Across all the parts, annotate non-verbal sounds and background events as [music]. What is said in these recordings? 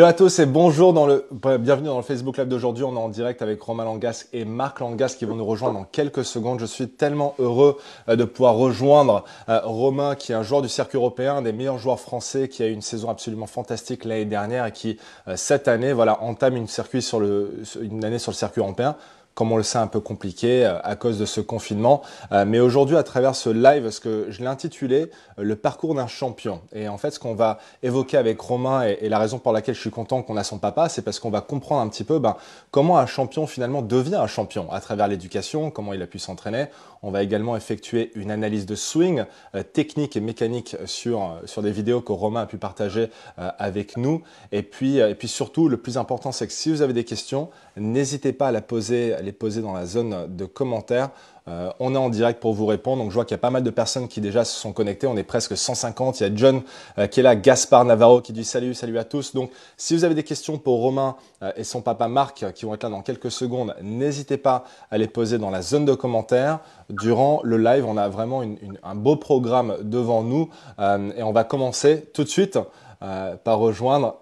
Hello à tous et bonjour dans le bienvenue dans le Facebook Live d'aujourd'hui. On est en direct avec Romain Langas et Marc Langas qui vont nous rejoindre dans quelques secondes. Je suis tellement heureux euh, de pouvoir rejoindre euh, Romain qui est un joueur du circuit européen, un des meilleurs joueurs français qui a eu une saison absolument fantastique l'année dernière et qui euh, cette année voilà entame une une année sur le circuit européen comme on le sait, un peu compliqué euh, à cause de ce confinement. Euh, mais aujourd'hui, à travers ce live, ce que je l'ai intitulé euh, Le parcours d'un champion. Et en fait, ce qu'on va évoquer avec Romain et, la raison pour laquelle je suis content qu'on a son papa, c'est parce qu'on va comprendre un petit peu ben, comment un champion finalement devient un champion à travers l'éducation, comment il a pu s'entraîner. On va également effectuer une analyse de swing technique et mécanique sur, sur des vidéos que Romain a pu partager avec nous. Et puis, et puis surtout, le plus important, c'est que si vous avez des questions, n'hésitez pas à la poser les poser dans la zone de commentaires. Euh, on est en direct pour vous répondre. Donc je vois qu'il y a pas mal de personnes qui déjà se sont connectées. On est presque 150. Il y a John euh, qui est là, Gaspard Navarro qui dit salut, salut à tous. Donc si vous avez des questions pour Romain euh, et son papa Marc qui vont être là dans quelques secondes, n'hésitez pas à les poser dans la zone de commentaires. Durant le live, on a vraiment un beau programme devant nous et on va commencer tout de suite par rejoindre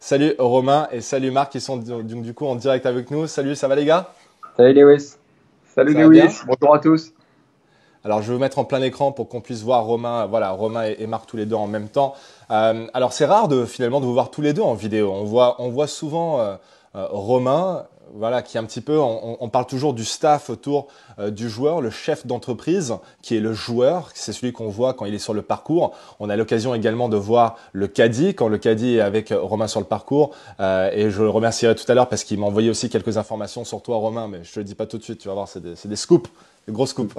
Salut Romain et salut Marc qui sont du coup en direct avec nous. Salut, ça va les gars? Salut Lewis. Salut Lewis. Bonjour à tous. Alors, je vais vous mettre en plein écran pour qu'on puisse voir Romain, voilà, Romain et, Marc tous les deux en même temps. Euh, alors, c'est rare de finalement de vous voir tous les deux en vidéo. On voit, on voit souvent euh, euh, Romain voilà, qui est un petit peu, on, parle toujours du staff autour euh, du joueur, le chef d'entreprise, qui est le joueur, c'est celui qu'on voit quand il est sur le parcours. On a l'occasion également de voir le caddie, quand le caddie est avec euh, Romain sur le parcours. Euh, et je le remercierai tout à l'heure parce qu'il m'a envoyé aussi quelques informations sur toi, Romain, mais je te le dis pas tout de suite, tu vas voir, c'est des, des, scoops. Des gros scoops.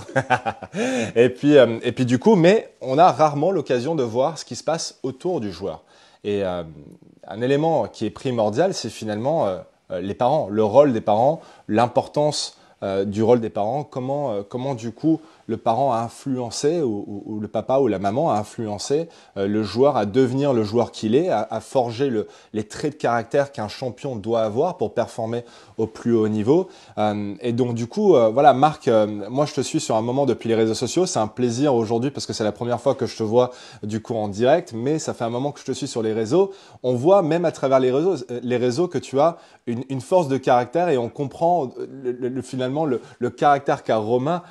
[laughs] et, puis, et puis du coup, mais on a rarement l'occasion de voir ce qui se passe autour du joueur. Et un élément qui est primordial, c'est finalement les parents, le rôle des parents, l'importance euh, du rôle des parents, comment, euh, comment du coup le parent a influencé ou, le papa ou la maman a influencé euh, le joueur à devenir le joueur qu'il est, à, forger le, les traits de caractère qu'un champion doit avoir pour performer au plus haut niveau. Euh, et donc du coup, euh, voilà, Marc, moi je te suis sur un moment depuis les réseaux sociaux. C'est un plaisir aujourd'hui parce que c'est la première fois que je te vois du coup en direct, mais ça fait un moment que je te suis sur les réseaux. On voit même à travers les réseaux, les réseaux que tu as une, force de caractère et on comprend le, finalement le, le caractère qu'a Romain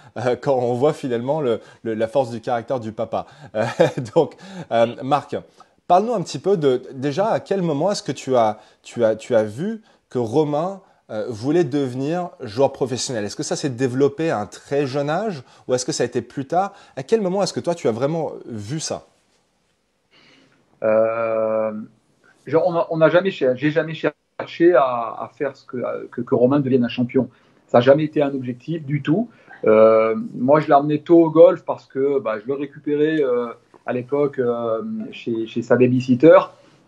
quand on voit finalement la force du caractère du papa. Euh, [laughs] donc, euh, Marc, parle-nous un petit peu de déjà à quel moment est-ce que tu as, tu, as, tu as vu que Romain euh, voulait devenir joueur professionnel? Est-ce que ça s'est développé à un très jeune âge ou est-ce que ça a été plus tard? À quel moment est-ce que toi tu as vraiment vu ça? On n'a jamais, j'ai jamais cherché à, faire ce que, que Romain devienne un champion. Ça n'a jamais été un objectif du tout. Euh, moi, je l'ai emmené tôt au golf parce que bah, je le récupérais euh, à l'époque euh, chez, chez, sa babysitter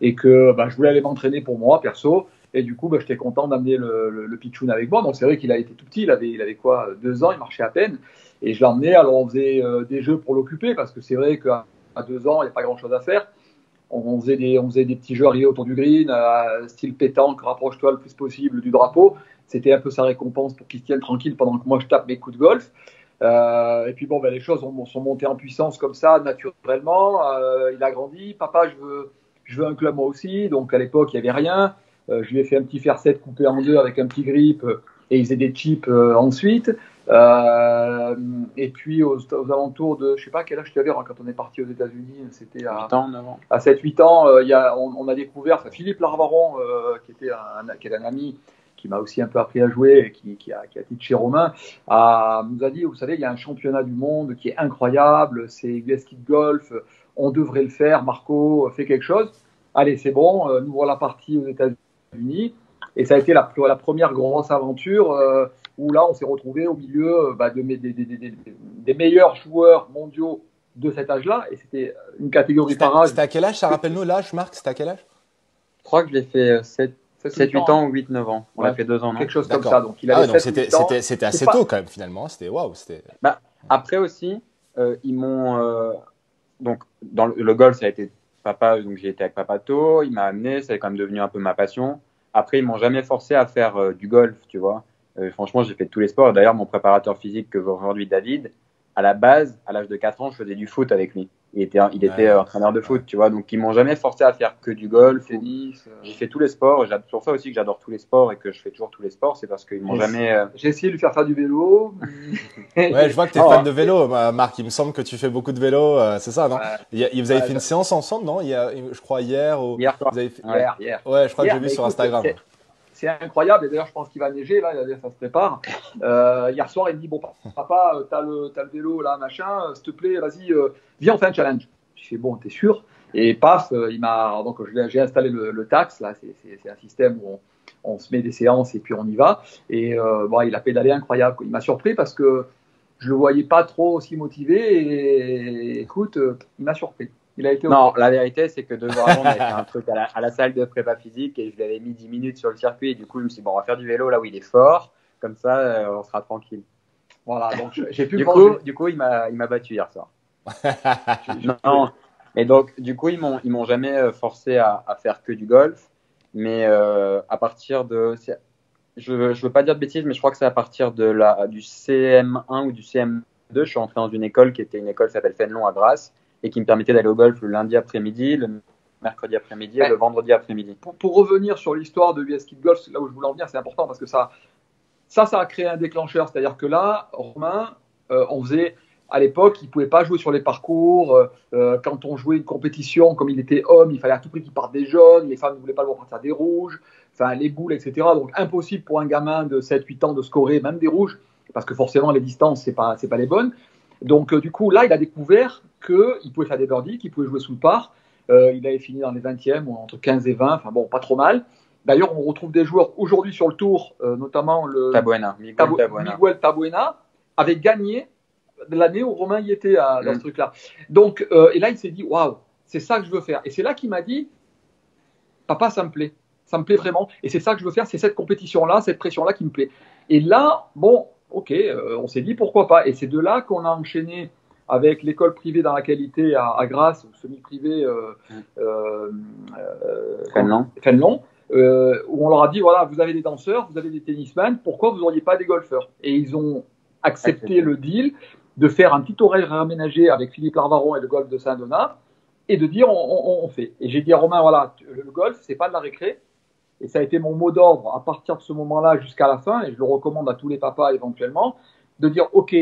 et que bah, je voulais aller m'entraîner pour moi, perso. Et du coup, bah, j'étais content d'amener le, le, le pitchoun avec moi. Donc, c'est vrai qu'il a été tout petit. Il avait, il avait quoi Deux ans, il marchait à peine. Et je emmené. Alors, on faisait des jeux pour l'occuper parce que c'est vrai qu'à deux ans, il n'y a pas grand-chose à faire. On faisait, des, on faisait des petits jeux arrivés autour du green, style pétanque, rapproche-toi le plus possible du drapeau. C'était un peu sa récompense pour qu'il tienne tranquille pendant que moi je tape mes coups de golf. Euh, et puis bon, ben, les choses ont, sont montées en puissance comme ça, naturellement. Euh, il a grandi. Papa, je veux, je veux un club moi aussi. Donc à l'époque, il n'y avait rien. Euh, je lui ai fait un petit fer 7 coupé en deux avec un petit grip et il faisait des chips ensuite. et puis aux, alentours de, je sais pas quel âge tu avais quand on est parti aux États-Unis, c'était à, à 7-8 ans. il y a, on, a découvert Philippe Larvaron, qui était un, qui est un ami qui m'a aussi un peu appris à jouer et qui, qui a, qui a chez Romain, a, nous a dit, vous savez, il y a un championnat du monde qui est incroyable, c'est US Kid Golf, on devrait le faire, Marco, fait quelque chose. Allez, c'est bon, euh, nous voilà partis aux États-Unis. Et ça a été la, la première grosse aventure euh, où là, on s'est retrouvé au milieu euh, bah, de, des, des, des, des, meilleurs joueurs mondiaux de cet âge-là. Et c'était une catégorie par âge. C'était à quel âge? Ça rappelle-nous l'âge, Marc C'était à quel âge? Je crois que je l'ai fait 7, 7-8 ans ou 8-9 ans. On a fait 2 ans. Quelque chose comme ça. Donc, il ah avait ah, c'était, c'était, assez tôt quand même finalement. C'était waouh. C'était... Bah, après aussi, euh, ils m'ont. Euh, donc, dans le, golf, ça a été papa. Donc, j'ai été avec papa tôt. Il m'a amené. Ça est quand même devenu un peu ma passion. Après, ils m'ont jamais forcé à faire euh, du golf, tu vois. Euh, franchement, j'ai fait tous les sports. D'ailleurs, mon préparateur physique que aujourd'hui David, à la base, à l'âge de 4 ans, je faisais du foot avec lui. Il était, il était entraîneur de foot, tu vois. Donc, ils m'ont jamais forcé à faire que du golf. Tennis. euh, J'ai fait tous les sports. C'est pour ça aussi que j'adore tous les sports et que je fais toujours tous les sports. C'est parce qu'ils m'ont jamais. euh, J'ai essayé de lui faire faire du vélo. Ouais, je vois que tu es [laughs] Oh. fan de vélo, Marc. Il me semble que tu fais beaucoup de vélo, euh, c'est ça, non Ouais. Il Vous avez Ouais, fait une séance ensemble, non? Il y a, Je crois hier. Ou... Hier soir. Vous avez fait- Ouais. Hier, hier. Ouais, je crois que Hier, j'ai vu sur écoute, Instagram. C'est- incroyable, et d'ailleurs je pense qu'il va neiger, là, ça se prépare. Euh, hier soir, il me dit, bon papa, euh, t'as le, t'as le vélo là, machin, euh, s'il te plaît, vas-y, viens, on fait un challenge. Je fais, bon, t'es sûr? Et paf, il m'a, donc j'ai installé le, le tax, là, c'est- un système où on, on se met des séances et puis on y va. Et euh, il a pédalé incroyable, il m'a surpris parce que je le voyais pas trop aussi motivé, et écoute, il m'a surpris. Il a été au Non, la vérité, c'est que deux jours avant, on avait fait un truc à la, à la salle de prépa physique et je lui avais mis 10 minutes sur le circuit. Et du coup, je me suis dit, bon, on va faire du vélo là où il est fort. Comme ça, euh, on sera tranquille. Voilà, donc j'ai pu Du coup, du coup, il m'a, battu hier soir. [laughs] non. Et donc, du coup, ils m'ont, ils m'ont jamais euh, forcé à, à faire que du golf. Mais euh, à partir de, je, je veux pas dire de bêtises, mais je crois que c'est à partir de la, du CM1 ou du CM2, je suis entré dans une école qui était une école qui s'appelle Fénelon à Grasse et qui me permettait d'aller au golf le lundi après-midi, le mercredi après-midi et Ouais. le vendredi après-midi. pour, pour revenir sur l'histoire de US Kid Golf, là où je voulais en venir, c'est important parce que ça, ça, ça a créé un déclencheur. C'est-à-dire que là, Romain, euh, on faisait, à l'époque, il pouvait pas jouer sur les parcours. euh, euh, quand on jouait une compétition, comme il était homme, il fallait à tout prix qu'il parte des jaunes. Les femmes ne voulaient pas le voir partir des rouges. Enfin, les boules, etc. Donc, impossible pour un gamin de 7-8 ans de scorer, même des rouges, parce que forcément, les distances, c'est pas, c'est pas les bonnes. Donc, euh, du coup, là, il a découvert qu'il pouvait faire des birdies, qu'il pouvait jouer sous le par. Euh, il avait fini dans les 20e, ou entre 15 et 20, enfin bon, pas trop mal. D'ailleurs, on retrouve des joueurs aujourd'hui sur le tour, euh, notamment le Tabuena, Miguel Tabo- Tabuena. Miguel Tabuena, avait gagné l'année où Romain y était à, dans Mm. ce truc-là. Donc, euh, et là, il s'est dit, waouh, c'est ça que je veux faire. Et c'est là qu'il m'a dit, papa, ça me plaît. Ça me plaît vraiment. Et c'est ça que je veux faire, c'est cette compétition-là, cette pression-là qui me plaît. Et là, bon, ok, on s'est dit pourquoi pas. Et c'est de là qu'on a enchaîné avec l'école privée dans il était à, à Grasse, ou semi-privée, euh, euh, euh, Fénelon. Fénelon, euh, où on leur a dit voilà, vous avez des danseurs, vous avez des tennisman, pourquoi vous n'auriez pas des golfeurs? Et ils ont accepté Accepté. le deal de faire un petit horaire aménagé avec Philippe Larvaron et le golf de Saint-Donat et de dire on, on- on fait. Et j'ai dit à Romain voilà, le golf, c'est pas de la récré. Et ça a été mon mot d'ordre à partir de ce moment-là jusqu'à la fin, et je le recommande à tous les papas éventuellement, de dire ok,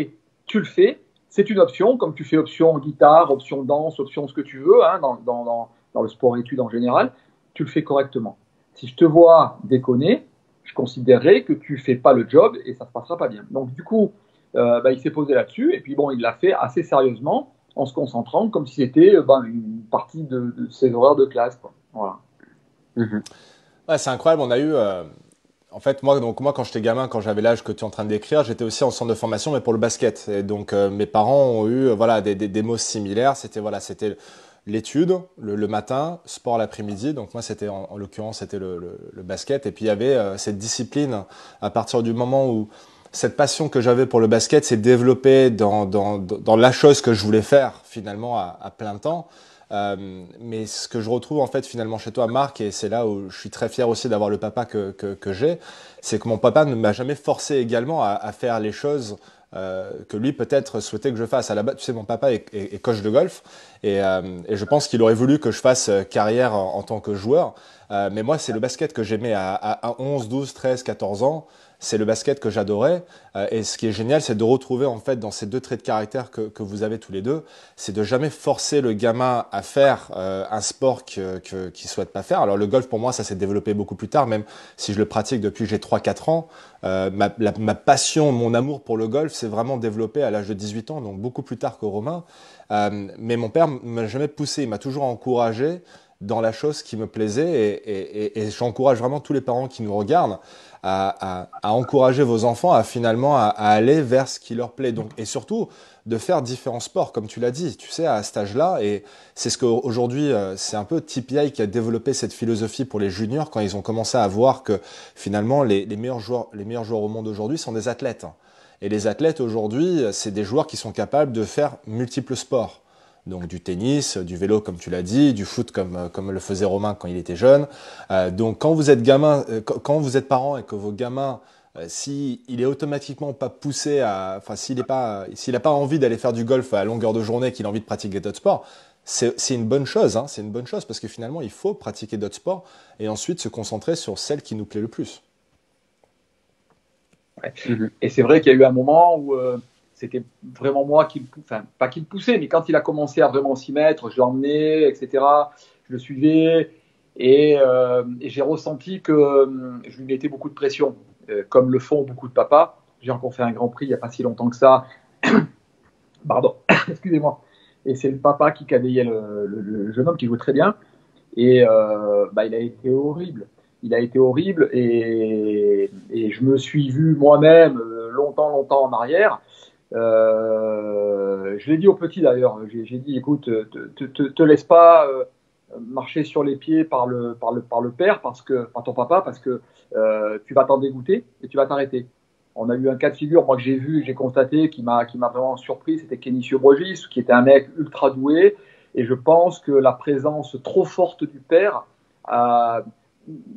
tu le fais, c'est une option, comme tu fais option guitare, option danse, option ce que tu veux, hein, dans, le sport-études en général, tu le fais correctement. Si je te vois déconner, je considérerais que tu fais pas le job et ça se passera pas bien. Donc du coup, euh, bah, il s'est posé là-dessus et puis bon, il l'a fait assez sérieusement en se concentrant comme si c'était euh, ben, une partie de, ses horaires de classe. Voilà. Mhm. Ouais, c'est incroyable. On a eu, euh, en fait, moi, donc moi, quand j'étais gamin, quand j'avais l'âge que tu es en train de décrire, j'étais aussi en centre de formation, mais pour le basket. Et donc, euh, mes parents ont eu, euh, voilà, des, des, mots similaires. C'était, voilà, c'était l'étude le, le matin, sport l'après-midi. Donc moi, c'était en, en l'occurrence, c'était le, le, le basket. Et puis il y avait euh, cette discipline à partir du moment où cette passion que j'avais pour le basket s'est développée dans, dans, dans la chose que je voulais faire finalement à, à plein temps. Euh, mais ce que je retrouve en fait finalement chez toi, Marc, et c'est là où je suis très fier aussi d'avoir le papa que, que, j'ai, c'est que mon papa ne m'a jamais forcé également à, faire les choses euh, que lui peut-être souhaitait que je fasse. À la base, tu sais, mon papa est, coach de golf et, euh, et, je pense qu'il aurait voulu que je fasse carrière en, tant que joueur. Mais moi, c'est le basket que j'aimais à, à 11, 12, 13, 14 ans c'est le basket que j'adorais. Euh, et ce qui est génial, c'est de retrouver en fait dans ces deux traits de caractère que, que vous avez tous les deux, c'est de jamais forcer le gamin à faire euh, un sport que, que, qu'il souhaite pas faire. Alors le golf pour moi, ça s'est développé beaucoup plus tard, même si je le pratique depuis j'ai 3-4 ans. Euh, ma, ma, passion, mon amour pour le golf s'est vraiment développé à l'âge de 18 ans, donc beaucoup plus tard que Romain. Euh, mais mon père m'a jamais poussé, il m'a toujours encouragé dans la chose qui me plaisait et, et, et, et j'encourage vraiment tous les parents qui nous regardent à, encourager vos enfants à finalement à, aller vers ce qui leur plaît. Donc, et surtout de faire différents sports, comme tu l'as dit, tu sais, à cet âge-là. Et c'est ce qu'aujourd'hui, c'est un peu TPI qui a développé cette philosophie pour les juniors quand ils ont commencé à voir que finalement les, les meilleurs joueurs, les meilleurs joueurs au monde aujourd'hui sont des athlètes. Et les athlètes aujourd'hui, c'est des joueurs qui sont capables de faire multiples sports donc du tennis, du vélo comme tu l'as dit, du foot comme, comme le faisait Romain quand il était jeune. Euh, donc quand vous êtes gamin, euh, quand vous êtes parent et que vos gamins si il est automatiquement pas poussé à, enfin s'il n'est pas, s'il n'a pas envie d'aller faire du golf à longueur de journée, qu'il a envie de pratiquer d'autres sports, c'est une bonne chose. Hein, c'est une bonne chose parce que finalement, il faut pratiquer d'autres sports et ensuite se concentrer sur celle qui nous plaît le plus. Mhm. Et c'est vrai qu'il y a eu un moment où euh, c'était vraiment moi qui, enfin pas qui le poussait, mais quand il a commencé à vraiment s'y mettre, je l'emmenais, etc. Je le suivais et, euh, j'ai ressenti que euh, je lui mettais beaucoup de pression, comme le font beaucoup de papas. J'ai encore fait un Grand Prix il n'y a pas si longtemps que ça. [coughs] Pardon, [coughs] excusez-moi. Et c'est le papa qui cadayait le, jeune homme qui jouait très bien. Et bah, il a été horrible il a été horrible et, et je me suis vu moi-même euh, longtemps, longtemps en arrière. Euh, je l'ai dit au petit d'ailleurs, j'ai dit écoute, te, te, te, laisse pas euh, marcher sur les pieds par le, par le, par le père, parce que, par ton papa, parce que euh, tu vas t'en dégoûter et tu vas t'arrêter. On a eu un cas de figure, moi que j'ai vu, j'ai constaté, qui m'a, qui m'a vraiment surpris, c'était Kenny Brogis, qui était un mec ultra doué, et je pense que la présence trop forte du père a,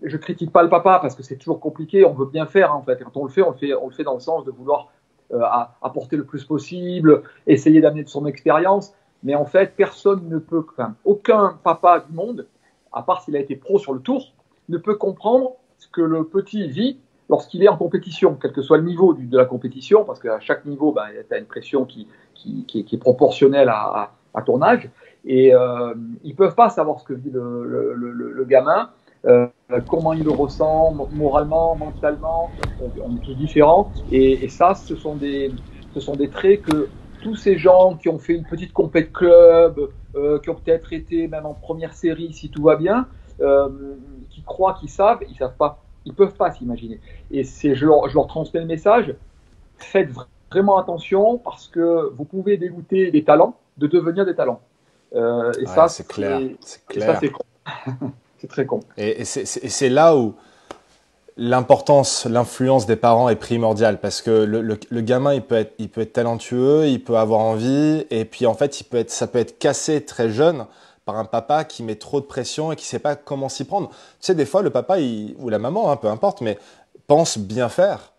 je critique pas le papa parce que c'est toujours compliqué. On veut bien faire hein, en fait. quand on le fait, on le fait dans le sens de vouloir euh, apporter le plus possible, essayer d'amener de son expérience. Mais en fait, personne ne peut, enfin, aucun papa du monde, à part s'il a été pro sur le tour, ne peut comprendre ce que le petit vit lorsqu'il est en compétition, quel que soit le niveau de la compétition, parce qu'à chaque niveau, ben, tu as une pression qui, qui, qui, est proportionnelle à, à, ton âge. Et euh, ils peuvent pas savoir ce que vit le, le, le, le gamin. Euh, comment il le ressent moralement, mentalement, on est tous différents. Et, et, ça, ce sont, des, ce sont des traits que tous ces gens qui ont fait une petite compète club, euh, qui ont peut-être été même en première série si tout va bien, euh, qui croient qu'ils savent, ils savent pas, ils peuvent pas s'imaginer. Et c'est, je leur, je leur transmets le message, faites vraiment attention parce que vous pouvez dégoûter des talents de devenir des talents. Euh, et ça, c'est clair. C'est clair. C'est [laughs] très con. Et, c'est là où l'importance, l'influence des parents est primordiale parce que le, le, gamin, il peut, être, il peut être talentueux, il peut avoir envie, et puis en fait, il peut être, ça peut être cassé très jeune par un papa qui met trop de pression et qui sait pas comment s'y prendre. Tu sais, des fois, le papa il, ou la maman, hein, peu importe, mais pense bien faire.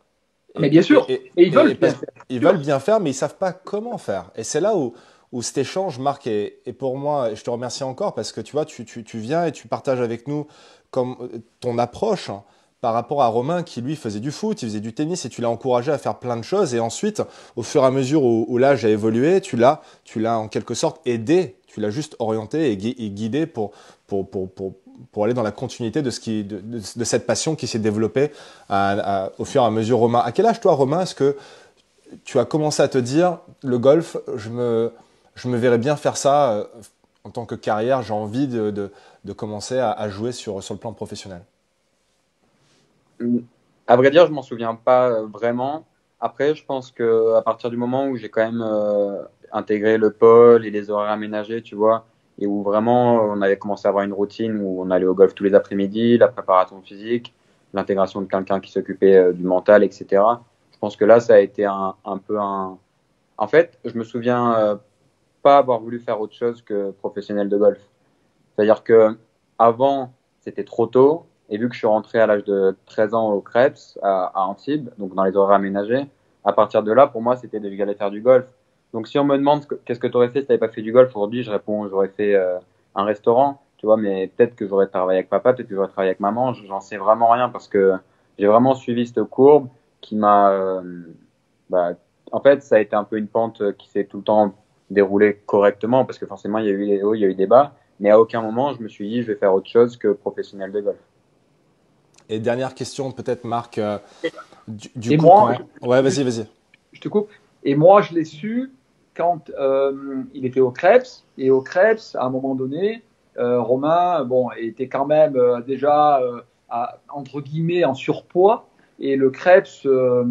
Mais bien sûr, et, ils veulent bien faire. Ils veulent bien faire, mais ils savent pas comment faire. Et c'est là où où cet échange, Marc, est, pour moi, je te remercie encore parce que tu vois, tu, tu, tu viens et tu partages avec nous comme euh, ton approche hein, par rapport à Romain qui lui faisait du foot, il faisait du tennis et tu l'as encouragé à faire plein de choses et ensuite, au fur et à mesure où, l'âge a évolué, tu l'as, tu l'as en quelque sorte aidé, tu l'as juste orienté et, guidé pour, pour, pour, pour pour aller dans la continuité de, ce qui, de, de, cette passion qui s'est développée au fur et à mesure. Romain, à quel âge toi, Romain, est-ce que tu as commencé à te dire le golf, je me, je me verrais bien faire ça euh, en tant que carrière. J'ai envie de, de, commencer à, jouer sur, sur le plan professionnel. À vrai dire, je m'en souviens pas euh, vraiment. Après, je pense que à partir du moment où j'ai quand même euh, intégré le pôle et les horaires aménagés, tu vois, et où vraiment on avait commencé à avoir une routine où on allait au golf tous les après-midi, la préparation physique, l'intégration de quelqu'un qui s'occupait du mental, etc. Je pense que là, ça a été un peu un. En fait, je me souviens pas avoir voulu faire autre chose que professionnel de golf. C'est-à-dire que avant, c'était trop tôt, et vu que je suis rentré à l'âge de 13 ans au Krebs, à, Antibes, donc dans les horaires aménagés, à partir de là, pour moi, c'était de aller faire du golf. Donc si on me demande qu'est-ce que tu aurais fait si tu n'avais pas fait du golf aujourd'hui, je réponds j'aurais fait euh, un restaurant, tu vois, mais peut-être que j'aurais travaillé avec papa, peut-être que j'aurais travaillé avec maman, j'en sais vraiment rien parce que j'ai vraiment suivi cette courbe qui m'a, euh, bah, en fait, ça a été un peu une pente qui s'est tout le temps déroulé correctement parce que forcément il y a eu des hauts, il y a eu des bas, mais à aucun moment je me suis dit je vais faire autre chose que professionnel de golf. Et dernière question peut-être Marc, euh, du, coup, moi, ouais vas-y vas-y. Je te coupe. Et moi je l'ai su quand euh, il était au Krebs et au Krebs à un moment donné, euh, Romain bon était quand même déjà à, entre guillemets en surpoids et le Krebs, euh,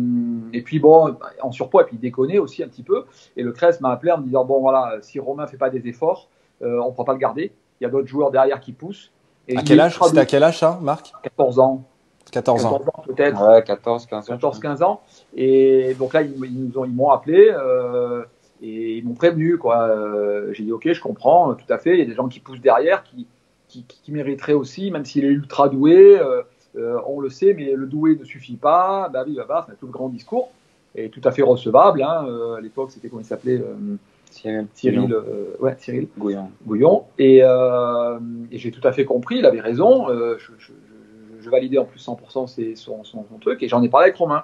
et puis bon, en surpoids, et puis il déconnait aussi un petit peu. Et le Krebs m'a appelé en me disant bon voilà, si Romain fait pas des efforts, euh, on ne pourra pas le garder. Il y a d'autres joueurs derrière qui poussent. Et à quel âge C'était à quel âge ça, Marc? 14 ans. 14 ans. peut-être. Ouais, 14, 15 ans. 14, 15 ans. Et donc là, ils, ils ont, ils m'ont appelé euh, et ils m'ont prévenu. quoi. Euh, j'ai dit ok, je comprends, tout à fait. Il y a des gens qui poussent derrière, qui, qui, qui mériteraient aussi, même s'il est ultra doué. Euh, on le sait, mais le doué ne suffit pas. Bah oui, bah, bah, c'est tout le grand discours et tout à fait recevable. Hein. à l'époque, c'était comment il s'appelait Cyril, Cyril, ouais, Cyril Gouillon. Gouillon. Et, et j'ai tout à fait compris, il avait raison. je, je, je, validais en plus 100% ses, son, son, son, truc et j'en ai parlé avec Romain.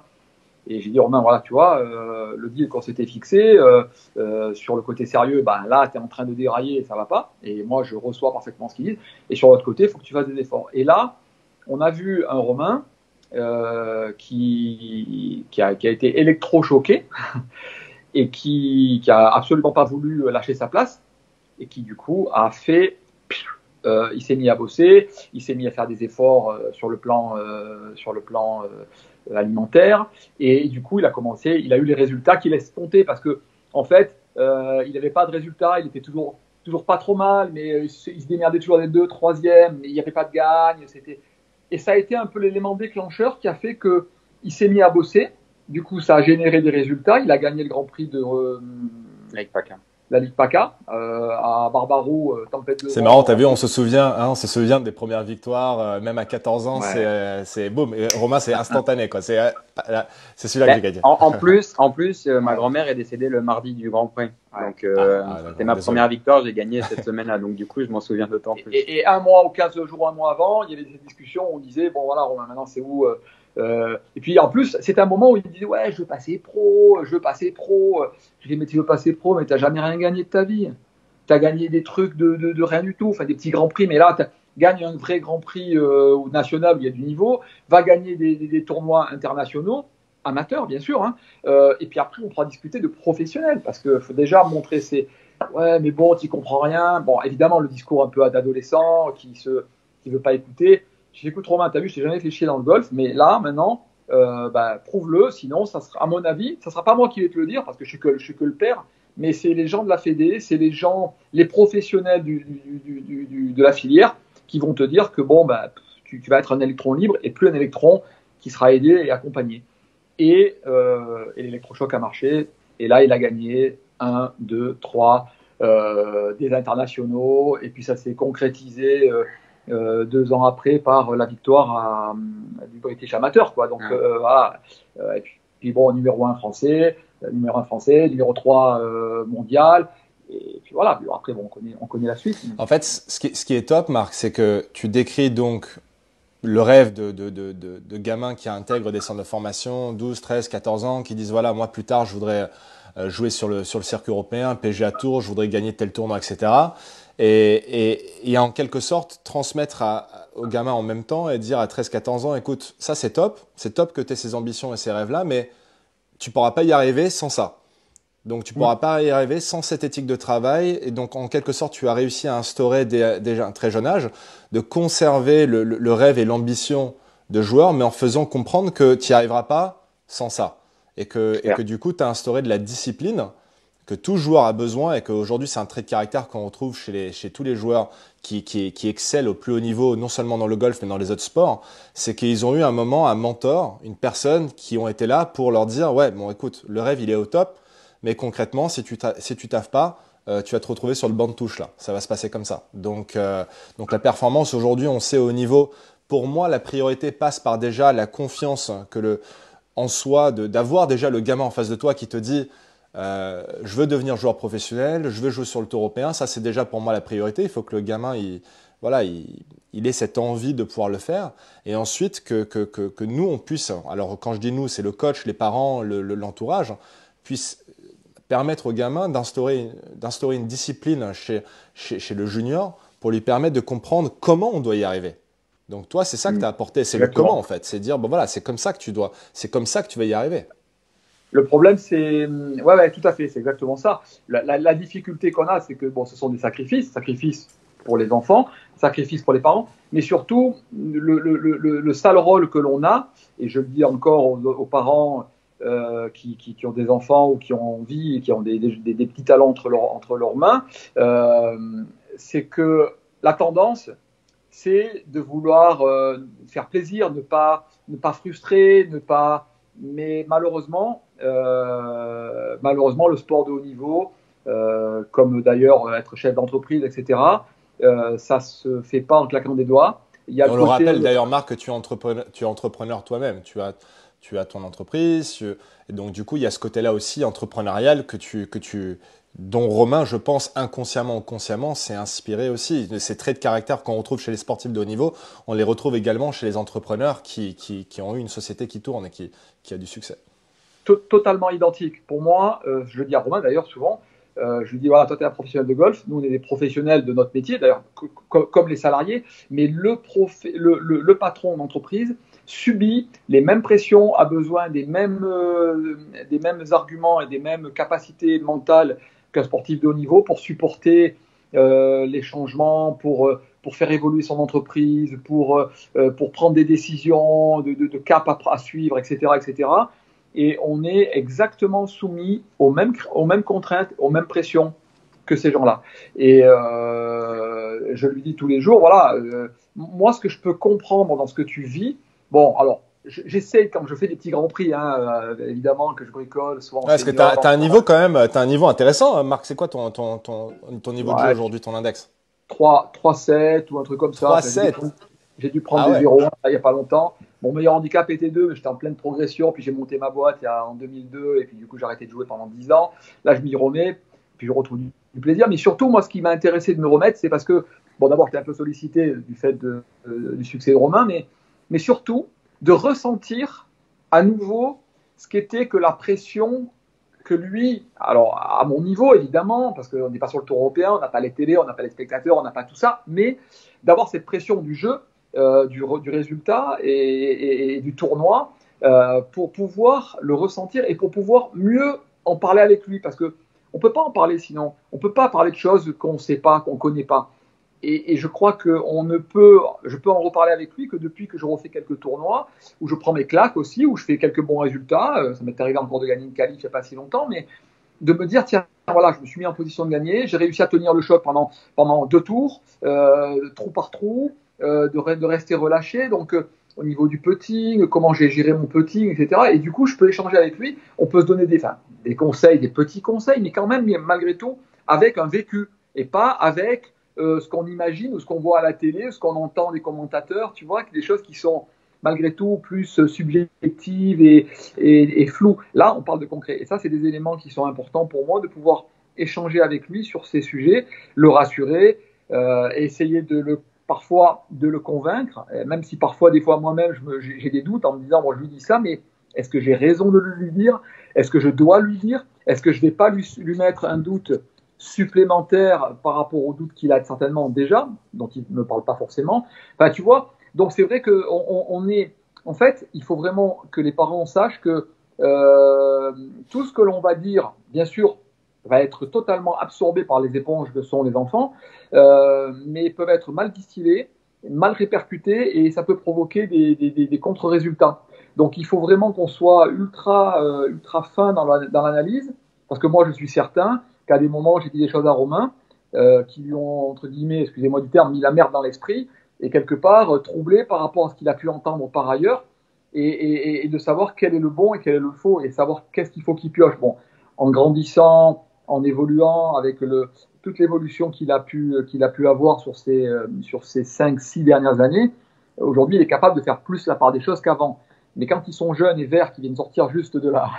Et j'ai dit, Romain, voilà, tu vois, euh, le deal qu'on s'était fixé, euh, euh, sur le côté sérieux, ben là, tu es en train de dérailler et ça va pas. Et moi, je reçois parfaitement ce qu'ils disent. Et sur l'autre côté, il faut que tu fasses des efforts. Et là, on a vu un Romain euh, qui, a, qui a été électrochoqué [laughs] et qui, qui a absolument pas voulu lâcher sa place et qui, du coup, a fait euh, il s'est mis à bosser, il s'est mis à faire des efforts euh, sur le plan, sur le plan alimentaire, et du coup, il a commencé, il a eu les résultats qui laissent compter parce que, en fait, il n'avait pas de résultats, il était toujours, toujours pas trop mal, mais il se, démerdait toujours des deux, troisième, mais il n'y avait pas de gagne, c'était, et ça a été un peu l'élément déclencheur qui a fait que il s'est mis à bosser. Du coup, ça a généré des résultats. Il a gagné le Grand Prix de euh, Lake Paca la Ligue PACA euh, à Barbaro, euh, Tempête de C'est marrant, t'as vu, on se souvient, hein, on se souvient des premières victoires, euh, même à 14 ans, ouais. c'est boum. Romain, c'est instantané, quoi. C'est c'est celui-là que j'ai gagné. En, en, [laughs] plus, en plus, ma grand-mère est décédée le mardi du Grand Prix, donc ah, ah, c'était ma désolé. première victoire, j'ai gagné cette [laughs] semaine-là, donc du coup, je m'en souviens d'autant plus. Et, et, un mois ou 15 jours, un mois avant, il y avait des discussions où on disait, bon voilà, Romain, maintenant c'est où euh, et puis en plus, c'est un moment où il disait Ouais, je veux passer pro, je veux passer pro. Je lui dis Mais tu veux passer pro, mais tu n'as jamais rien gagné de ta vie. Tu as gagné des trucs de, de, rien du tout, enfin des petits grands prix, mais là, tu gagnes un vrai grand prix euh, national où il y a du niveau, va gagner des, des, des tournois internationaux, amateurs bien sûr, hein, euh, et puis après on pourra discuter de professionnels, parce qu'il faut déjà montrer ses. Ouais, mais bon, tu comprends rien. Bon, évidemment, le discours un peu d'adolescent qui se qui veut pas écouter j'écoute Romain, t'as vu, je t'ai jamais fait chier dans le golf, mais là, maintenant, euh, bah, prouve-le, sinon, ça sera, à mon avis, ça sera pas moi qui vais te le dire, parce que je suis que, suis que le père, mais c'est les gens de la Fédé, c'est les gens, les professionnels de la filière qui vont te dire que bon, bah, tu, vas être un électron libre et plus un électron qui sera aidé et accompagné. Et, euh, et l'électrochoc a marché, et là, il a gagné 1, 2, 3, euh, des internationaux, et puis ça s'est concrétisé. Euh, euh, deux ans après par la victoire à, à du British Amateur. Quoi. Donc euh, voilà. Euh, et puis, bon, numéro un français, numéro un français, numéro 3 mondial. Et puis voilà, après, bon, on, connaît, on connaît la suite. En fait, ce qui, ce qui est top, Marc, c'est que tu décris donc le rêve de, de, de, de, de gamins qui intègrent des centres de formation, 12, 13, 14 ans, qui disent voilà, moi plus tard, je voudrais jouer sur le, sur le circuit européen, PGA Tour, je voudrais gagner tel tournoi, etc et, et, et, en quelque sorte transmettre à, aux gamins en même temps et dire à 13-14 ans, écoute, ça c'est top, c'est top que tu aies ces ambitions et ces rêves-là, mais tu pourras pas y arriver sans ça. Donc tu pourras pas y arriver sans cette éthique de travail. Et donc en quelque sorte tu as réussi à instaurer dès, déjà un très jeune âge de conserver le, le, le rêve et l'ambition de joueur, mais en faisant comprendre que tu n'y arriveras pas sans ça. Et que, et que du coup tu as instauré de la discipline que tout joueur a besoin et qu'aujourd'hui c'est un trait de caractère qu'on retrouve chez, tous les joueurs qui, excellent au plus haut niveau, non seulement dans le golf mais dans les autres sports, c'est qu'ils ont eu un moment, un mentor, une personne qui ont été là pour leur dire ouais bon écoute le rêve il est au top, mais concrètement si tu si tu taffes pas euh, tu vas te retrouver sur le banc de touche là, ça va se passer comme ça. Donc euh, donc la performance aujourd'hui on sait au niveau, pour moi la priorité passe par déjà la confiance que le en soi d'avoir déjà le gamin en face de toi qui te dit euh, je veux devenir joueur professionnel, je veux jouer sur le tour européen. Ça, c'est déjà pour moi la priorité. Il faut que le gamin, il, voilà, il, il ait cette envie de pouvoir le faire. Et ensuite, que, que, que, que nous, on puisse, alors quand je dis nous, c'est le coach, les parents, l'entourage, le, puisse permettre au gamin d'instaurer une discipline chez, chez, chez, le junior pour lui permettre de comprendre comment on doit y arriver. Donc toi, c'est ça que tu as apporté, c'est le comment en fait. C'est dire, bon voilà, c'est comme ça que tu dois, c'est comme ça que tu vas y arriver. Le problème, c'est. Ouais, ouais, tout à fait, c'est exactement ça. La, la, la difficulté qu'on a, c'est que bon, ce sont des sacrifices, sacrifices pour les enfants, sacrifices pour les parents, mais surtout, le, le, le, le sale rôle que l'on a, et je le dis encore aux, aux parents euh, qui, qui, qui, ont des enfants ou qui ont envie qui ont des, des, des petits talents entre, leur, entre leurs mains, euh, c'est que la tendance, c'est de vouloir euh, faire plaisir, ne pas, ne pas frustrer, ne pas. Mais malheureusement, malheureusement, le sport de haut niveau, euh, comme d'ailleurs être chef d'entreprise, etc., euh, ça se fait pas en claquant des doigts. Il y a on le, rappelle d'ailleurs, Marc, que tu es entrepreneur, tu es entrepreneur toi-même. Tu as, tu as ton entreprise. Et donc, du coup, il y a ce côté-là aussi entrepreneurial que tu, que tu, dont Romain, je pense, inconsciemment ou consciemment, s'est inspiré aussi. Ces traits de caractère qu'on retrouve chez les sportifs de haut niveau, on les retrouve également chez les entrepreneurs qui, qui, qui ont eu une société qui tourne et qui, qui a du succès. Totalement identique. Pour moi, euh, je le dis à Romain d'ailleurs souvent, euh, je lui dis voilà, toi tu es un professionnel de golf, nous on est des professionnels de notre métier, d'ailleurs comme les salariés, mais le, le, le, patron d'entreprise subit les mêmes pressions, a besoin des mêmes, euh, des mêmes arguments et des mêmes capacités mentales qu'un sportif de haut niveau pour supporter les changements, pour, pour faire évoluer son entreprise, pour, pour prendre des décisions de, de, de cap à, à, suivre, etc., etc. Et on est exactement soumis aux mêmes, aux mêmes contraintes, aux mêmes pressions que ces gens-là. Et euh, je lui dis tous les jours, voilà, euh, moi ce que je peux comprendre dans ce que tu vis, bon, alors j'essaie quand je fais des petits grands prix, hein, euh, évidemment que je bricole souvent. Ouais, parce que tu as, as, un niveau quand même, tu as un niveau intéressant. Hein, Marc, c'est quoi ton, ton, ton, ton niveau ouais, de jeu aujourd'hui, ton index? 3, 3 7 ou un truc comme ça. 3 7 J'ai dû prendre ah des ouais. 0 il n'y a pas longtemps. Mon meilleur handicap était 2, mais j'étais en pleine progression. Puis j'ai monté ma boîte en 2002 et puis du coup j'ai arrêté de jouer pendant 10 ans. Là, je m'y remets. Puis je retrouve du, plaisir. Mais surtout, moi, ce qui m'a intéressé de me remettre, c'est parce que, bon, d'abord, j'étais un peu sollicité du fait de, du succès de Romain, mais, mais surtout, de ressentir à nouveau ce qu'était que la pression que lui, alors à mon niveau évidemment, parce qu'on n'est pas sur le tour européen, on n'a pas les télés, on n'a pas les spectateurs, on n'a pas tout ça, mais d'avoir cette pression du jeu, euh, du, du, résultat et, du tournoi euh, pour pouvoir le ressentir et pour pouvoir mieux en parler avec lui, parce que on peut pas en parler sinon, on peut pas parler de choses qu'on ne sait pas, qu'on connaît pas. Et, je crois que on ne peut, je peux en reparler avec lui que depuis que je refais quelques tournois, où je prends mes claques aussi, où je fais quelques bons résultats. Euh, ça m'est arrivé encore de gagner une qualif il n'y a pas si longtemps, mais de me dire tiens voilà, je me suis mis en position de gagner, j'ai réussi à tenir le choc pendant pendant deux tours, euh, trou par trou, euh, de, de, rester relâché. Donc euh, au niveau du putting, comment j'ai géré mon putting, etc. Et du coup, je peux échanger avec lui. On peut se donner des, des conseils, des petits conseils, mais quand même, malgré tout, avec un vécu et pas avec euh, ce qu'on imagine ou ce qu'on voit à la télé, ce qu'on entend des commentateurs, tu vois, des choses qui sont malgré tout plus subjectives et, et, et floues. Là, on parle de concret. Et ça, c'est des éléments qui sont importants pour moi de pouvoir échanger avec lui sur ces sujets, le rassurer, euh, essayer de le parfois de le convaincre, même si parfois, des fois moi-même, j'ai des doutes en me disant, moi je lui dis ça, mais est-ce que j'ai raison de lui dire? Est-ce que je dois lui dire? Est-ce que je vais pas lui, mettre un doute supplémentaire par rapport au doute qu'il a certainement déjà, dont il ne me parle pas forcément? Enfin, tu vois, donc c'est vrai que on, est, en fait, il faut vraiment que les parents sachent que euh, tout ce que l'on va dire, bien sûr, va être totalement absorbé par les éponges que sont les enfants, euh, mais peuvent être mal distillés, mal répercutés et ça peut provoquer des, des, contre-résultats. Donc il faut vraiment qu'on soit ultra, euh, ultra fin dans l'analyse, parce que moi je suis certain qu'à des moments j'ai dit des choses à Romain euh, qui lui ont, entre guillemets, excusez-moi du terme, mis la merde dans l'esprit et quelque part euh, troublé par rapport à ce qu'il a pu entendre par ailleurs et, et, et, de savoir quel est le bon et quel est le faux et savoir qu'est-ce qu'il faut qu'il pioche. Bon, en grandissant, en évoluant avec le, toute l'évolution qu'il a pu a pu avoir sur ces euh, sur ces cinq six dernières années, aujourd'hui il est capable de faire plus la part des choses qu'avant. Mais quand ils sont jeunes et verts, qui viennent sortir juste de la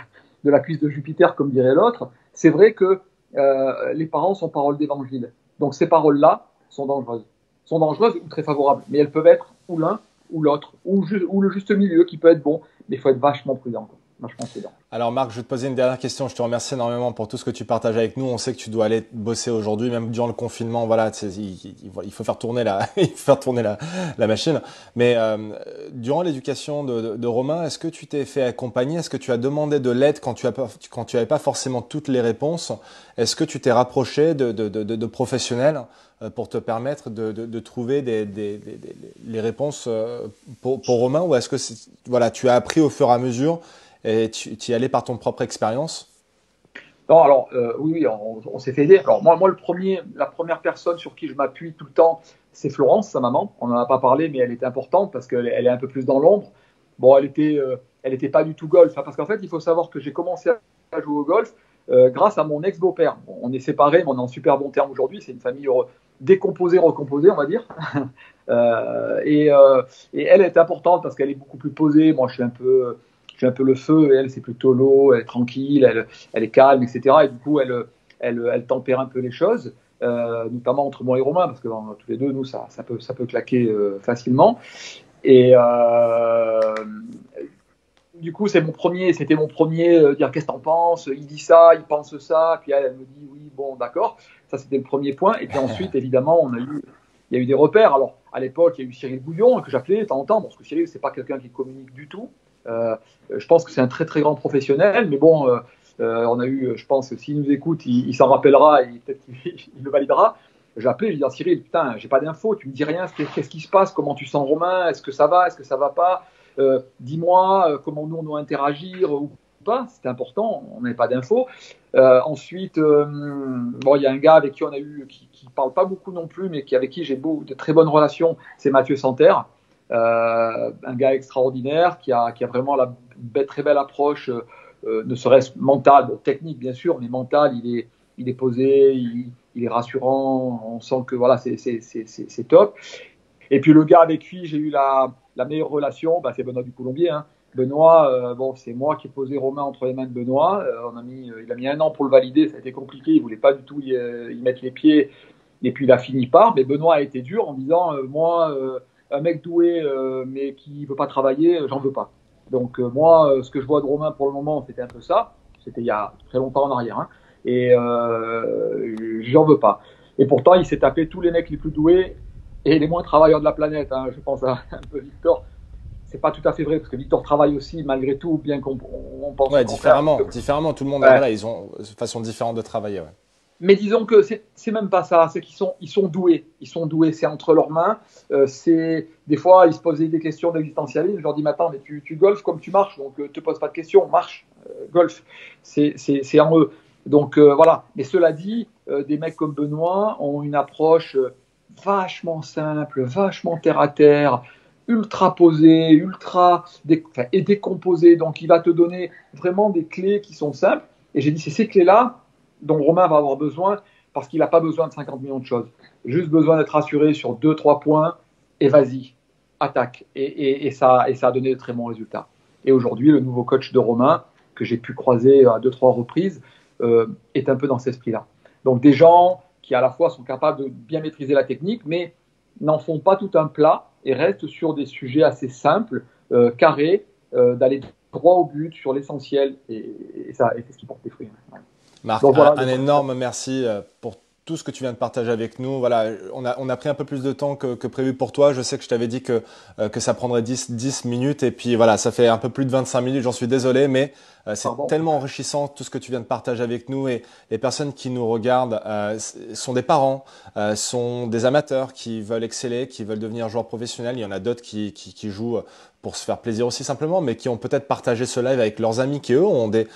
de la cuisse de Jupiter, comme dirait l'autre, c'est vrai que euh, les parents sont paroles d'évangile. Donc ces paroles-là sont dangereuses, sont dangereuses ou très favorables, mais elles peuvent être ou l'un ou l'autre ou, le juste milieu qui peut être bon, mais il faut être vachement prudent. Alors Marc, je vais te poser une dernière question. Je te remercie énormément pour tout ce que tu partages avec nous. On sait que tu dois aller bosser aujourd'hui, même durant le confinement. Voilà, il, faut faire tourner la, [laughs] il faut faire tourner la, la machine. Mais euh, durant l'éducation de, Romain, est-ce que tu t'es fait accompagner? Est-ce que tu as demandé de l'aide quand tu as quand tu avais pas forcément toutes les réponses? Est-ce que tu t'es rapproché de, professionnels euh, pour te permettre de, trouver les réponses euh, pour, pour Romain? Ou est-ce que voilà, tu as appris au fur et à mesure et tu, y allais par ton propre expérience? Non, alors euh, oui, oui, on, s'est fait aider. Alors moi, le premier, la première personne sur qui je m'appuie tout le temps, c'est Florence, sa maman. On n'en a pas parlé, mais elle était importante parce qu'elle elle est un peu plus dans l'ombre. Bon, elle était, euh, elle était pas du tout golf, hein, parce qu'en fait, il faut savoir que j'ai commencé à jouer au golf euh, grâce à mon ex-beau-père. On est séparés, mais on est en super bon terme aujourd'hui. C'est une famille décomposée, recomposée, on va dire. [laughs] et, et, elle est importante parce qu'elle est beaucoup plus posée. Moi, je suis un peu, je suis un peu le feu. Et elle, c'est plutôt l'eau. Elle est tranquille, elle, elle est calme, etc. Et du coup, elle, elle, elle tempère un peu les choses. notamment entre moi et Romain, parce que tous les deux, nous, ça, ça, peut, ça peut claquer facilement. Et euh, du coup, c'est mon premier, c'était mon premier euh, dire qu'est-ce que t'en penses? Il dit ça, il pense ça, puis elle, elle me dit oui, bon, d'accord. Ça, c'était le premier point. Et puis ensuite, [laughs] évidemment, on a eu, il y a eu des repères. Alors, à l'époque, il y a eu Cyril Bouillon que j'appelais de temps en temps, parce que Cyril, c'est pas quelqu'un qui communique du tout. Euh, je pense que c'est un très très grand professionnel, mais bon, euh, euh on a eu, je pense, s'il nous écoute, il, s'en rappellera et peut-être qu'il [laughs] le validera. J'ai appelé, j'ai dit Cyril, putain, j'ai pas d'infos, tu me dis rien, qu'est-ce qui se passe, comment tu sens Romain, est-ce que ça va, est-ce que ça va pas euh, dis-moi euh, comment nous on doit interagir ou pas, c'était important, on n'avait pas d'infos. Euh, ensuite, bon, il y a un gars avec qui on a eu, qui, qui parle pas beaucoup non plus, mais qui avec qui j'ai de très bonnes relations, c'est Mathieu Santerre, un gars extraordinaire qui a, qui a vraiment la très belle approche, ne serait-ce mentale, technique bien sûr, mais mentale, il est, il est posé, il, est rassurant, on sent que voilà, c'est top. Et puis le gars avec qui j'ai eu la, la meilleure relation, bah, c'est Benoît du Colombier. Hein. Benoît, euh, bon, c'est moi qui ai posé Romain entre les mains de Benoît. Euh, on a mis, euh, il a mis un an pour le valider, ça a été compliqué, il voulait pas du tout y, mettre les pieds. Et puis il a fini par. Mais Benoît a été dur en disant, moi, un mec doué mais qui veut pas travailler, j'en veux pas. Donc moi, ce que je vois de Romain pour le moment, c'était un peu ça. C'était il y a très longtemps en arrière. Hein. Et j'en veux pas. Et pourtant, il s'est tapé tous les mecs les plus doués et les moins travailleurs de la planète. Hein, je pense à [laughs] un peu Victor. C'est pas tout à fait vrai parce que Victor travaille aussi malgré tout, bien qu'on pense. Ouais, différemment, différemment. Tout le monde, voilà, ils ont une façon différente de travailler. Mais disons que c'est même pas ça, c'est qu'ils sont, ils sont doués. Ils sont doués, c'est entre leurs mains. Euh, des fois, ils se posaient des questions d'existentialisme. Je leur dis, attends, mais tu, tu golfes comme tu marches, donc euh, te pose pas de questions, marche, euh, golf. C'est en eux. Donc voilà. Mais cela dit, des mecs comme Benoît ont une approche vachement simple, vachement terre à terre, ultra posé, ultra et décomposé. Donc il va te donner vraiment des clés qui sont simples. Et j'ai dit c'est ces clés-là dont Romain va avoir besoin parce qu'il n'a pas besoin de 50 millions de choses. Juste besoin d'être rassuré sur deux trois points et vas-y, attaque. Et, ça, ça a donné de très bons résultats. Et aujourd'hui, le nouveau coach de Romain que j'ai pu croiser à deux trois reprises euh, est un peu dans cet esprit-là. Donc des gens qui à la fois sont capables de bien maîtriser la technique, mais n'en font pas tout un plat et restent sur des sujets assez simples, euh, carrés, euh, d'aller droit au but sur l'essentiel. Et, ça, c'est ce qui porte des fruits. Marc, un, énorme merci euh, pour tout ce que tu viens de partager avec nous. Voilà, on a, on a pris un peu plus de temps que, que prévu pour toi. Je sais que je t'avais dit que, que ça prendrait 10, 10 minutes et puis voilà, ça fait un peu plus de 25 minutes. J'en suis désolé, mais euh, c'est tellement enrichissant tout ce que tu viens de partager avec nous et les personnes qui nous regardent euh, sont des parents, euh, sont des amateurs qui veulent exceller, qui veulent devenir joueurs professionnels. Il y en a d'autres qui, qui, qui, jouent pour se faire plaisir aussi simplement, mais qui ont peut-être partagé ce live avec leurs amis qui eux ont des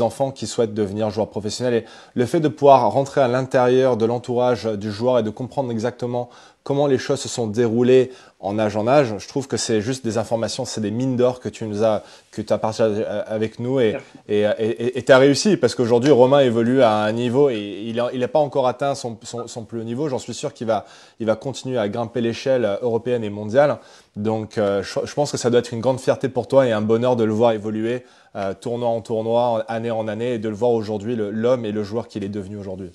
enfants qui souhaitent devenir joueurs professionnels. Et le fait de pouvoir rentrer à l'intérieur de l'entourage du joueur et de comprendre exactement comment les choses se sont déroulées en âge en âge. Je trouve que c'est juste des informations, c'est des mines d'or que tu nous as, que tu as partagé avec nous et et tu as réussi parce qu'aujourd'hui Romain évolue à un niveau et il n'a il pas encore atteint son, son, son plus haut niveau. J'en suis sûr qu'il va, il va continuer à grimper l'échelle européenne et mondiale. Donc euh, je, pense que ça doit être une grande fierté pour toi et un bonheur de le voir évoluer euh, tournoi en tournoi, année en année et de le voir aujourd'hui l'homme et le joueur qu'il est devenu aujourd'hui.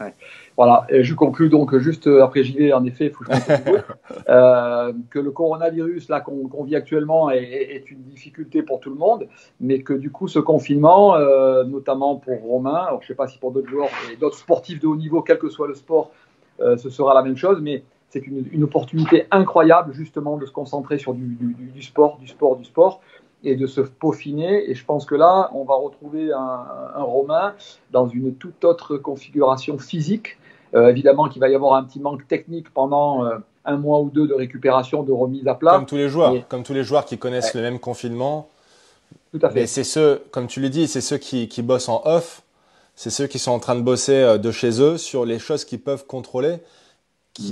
Ouais. Voilà, et je conclus donc juste après JV, en effet, faut que, je [laughs] euh, que le coronavirus là qu'on vit actuellement est, est, une difficulté pour tout le monde, mais que du coup ce confinement, euh, notamment pour Romain, alors je sais pas si pour d'autres joueurs et d'autres sportifs de haut niveau, quel que soit le sport, euh, ce sera la même chose, mais c'est une, une, opportunité incroyable justement de se concentrer sur du, du, du sport, du sport, du sport et de se peaufiner. Et je pense que là, on va retrouver un, un Romain dans une toute autre configuration physique euh, évidemment qu'il va y avoir un petit manque technique pendant euh, un mois ou deux de récupération, de remise à plat. Comme tous les joueurs, comme tous les joueurs qui connaissent le même confinement. Tout à fait. Mais c'est ceux, comme tu le dis, c'est ceux qui, qui bossent en off, c'est ceux qui sont en train de bosser euh, de chez eux sur les choses qu'ils peuvent contrôler.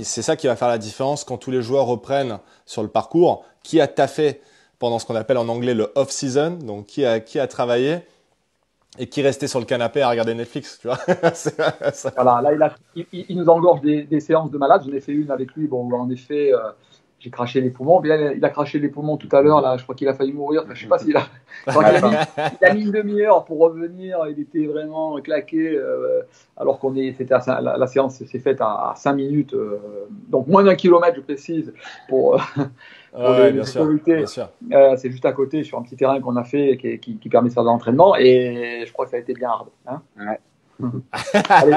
C'est ça qui va faire la différence quand tous les joueurs reprennent sur le parcours. Qui a taffé pendant ce qu'on appelle en anglais le off-season, donc qui a, qui a travaillé? Et qui restait sur le canapé à regarder Netflix, tu vois. [laughs] voilà, là, il, nous engorge des, séances de malade. J'en ai fait une avec lui, bon, en effet, euh, j'ai craché les poumons. Bien, il a craché les poumons tout à l'heure, là, je crois qu'il a failli mourir. je sais pas s'il a, il a, mis une demi-heure pour revenir. Il était vraiment claqué, euh, alors qu'on est, c'était la, séance s'est faite à, à 5 minutes, euh, donc moins d'un kilomètre, je précise, pour, ouais, bien sûr, euh, c'est juste à côté sur un petit terrain qu'on a fait qui, qui, qui, permet de faire de l'entraînement et je crois que ça a été bien hard. Hein ouais. [laughs] Allez,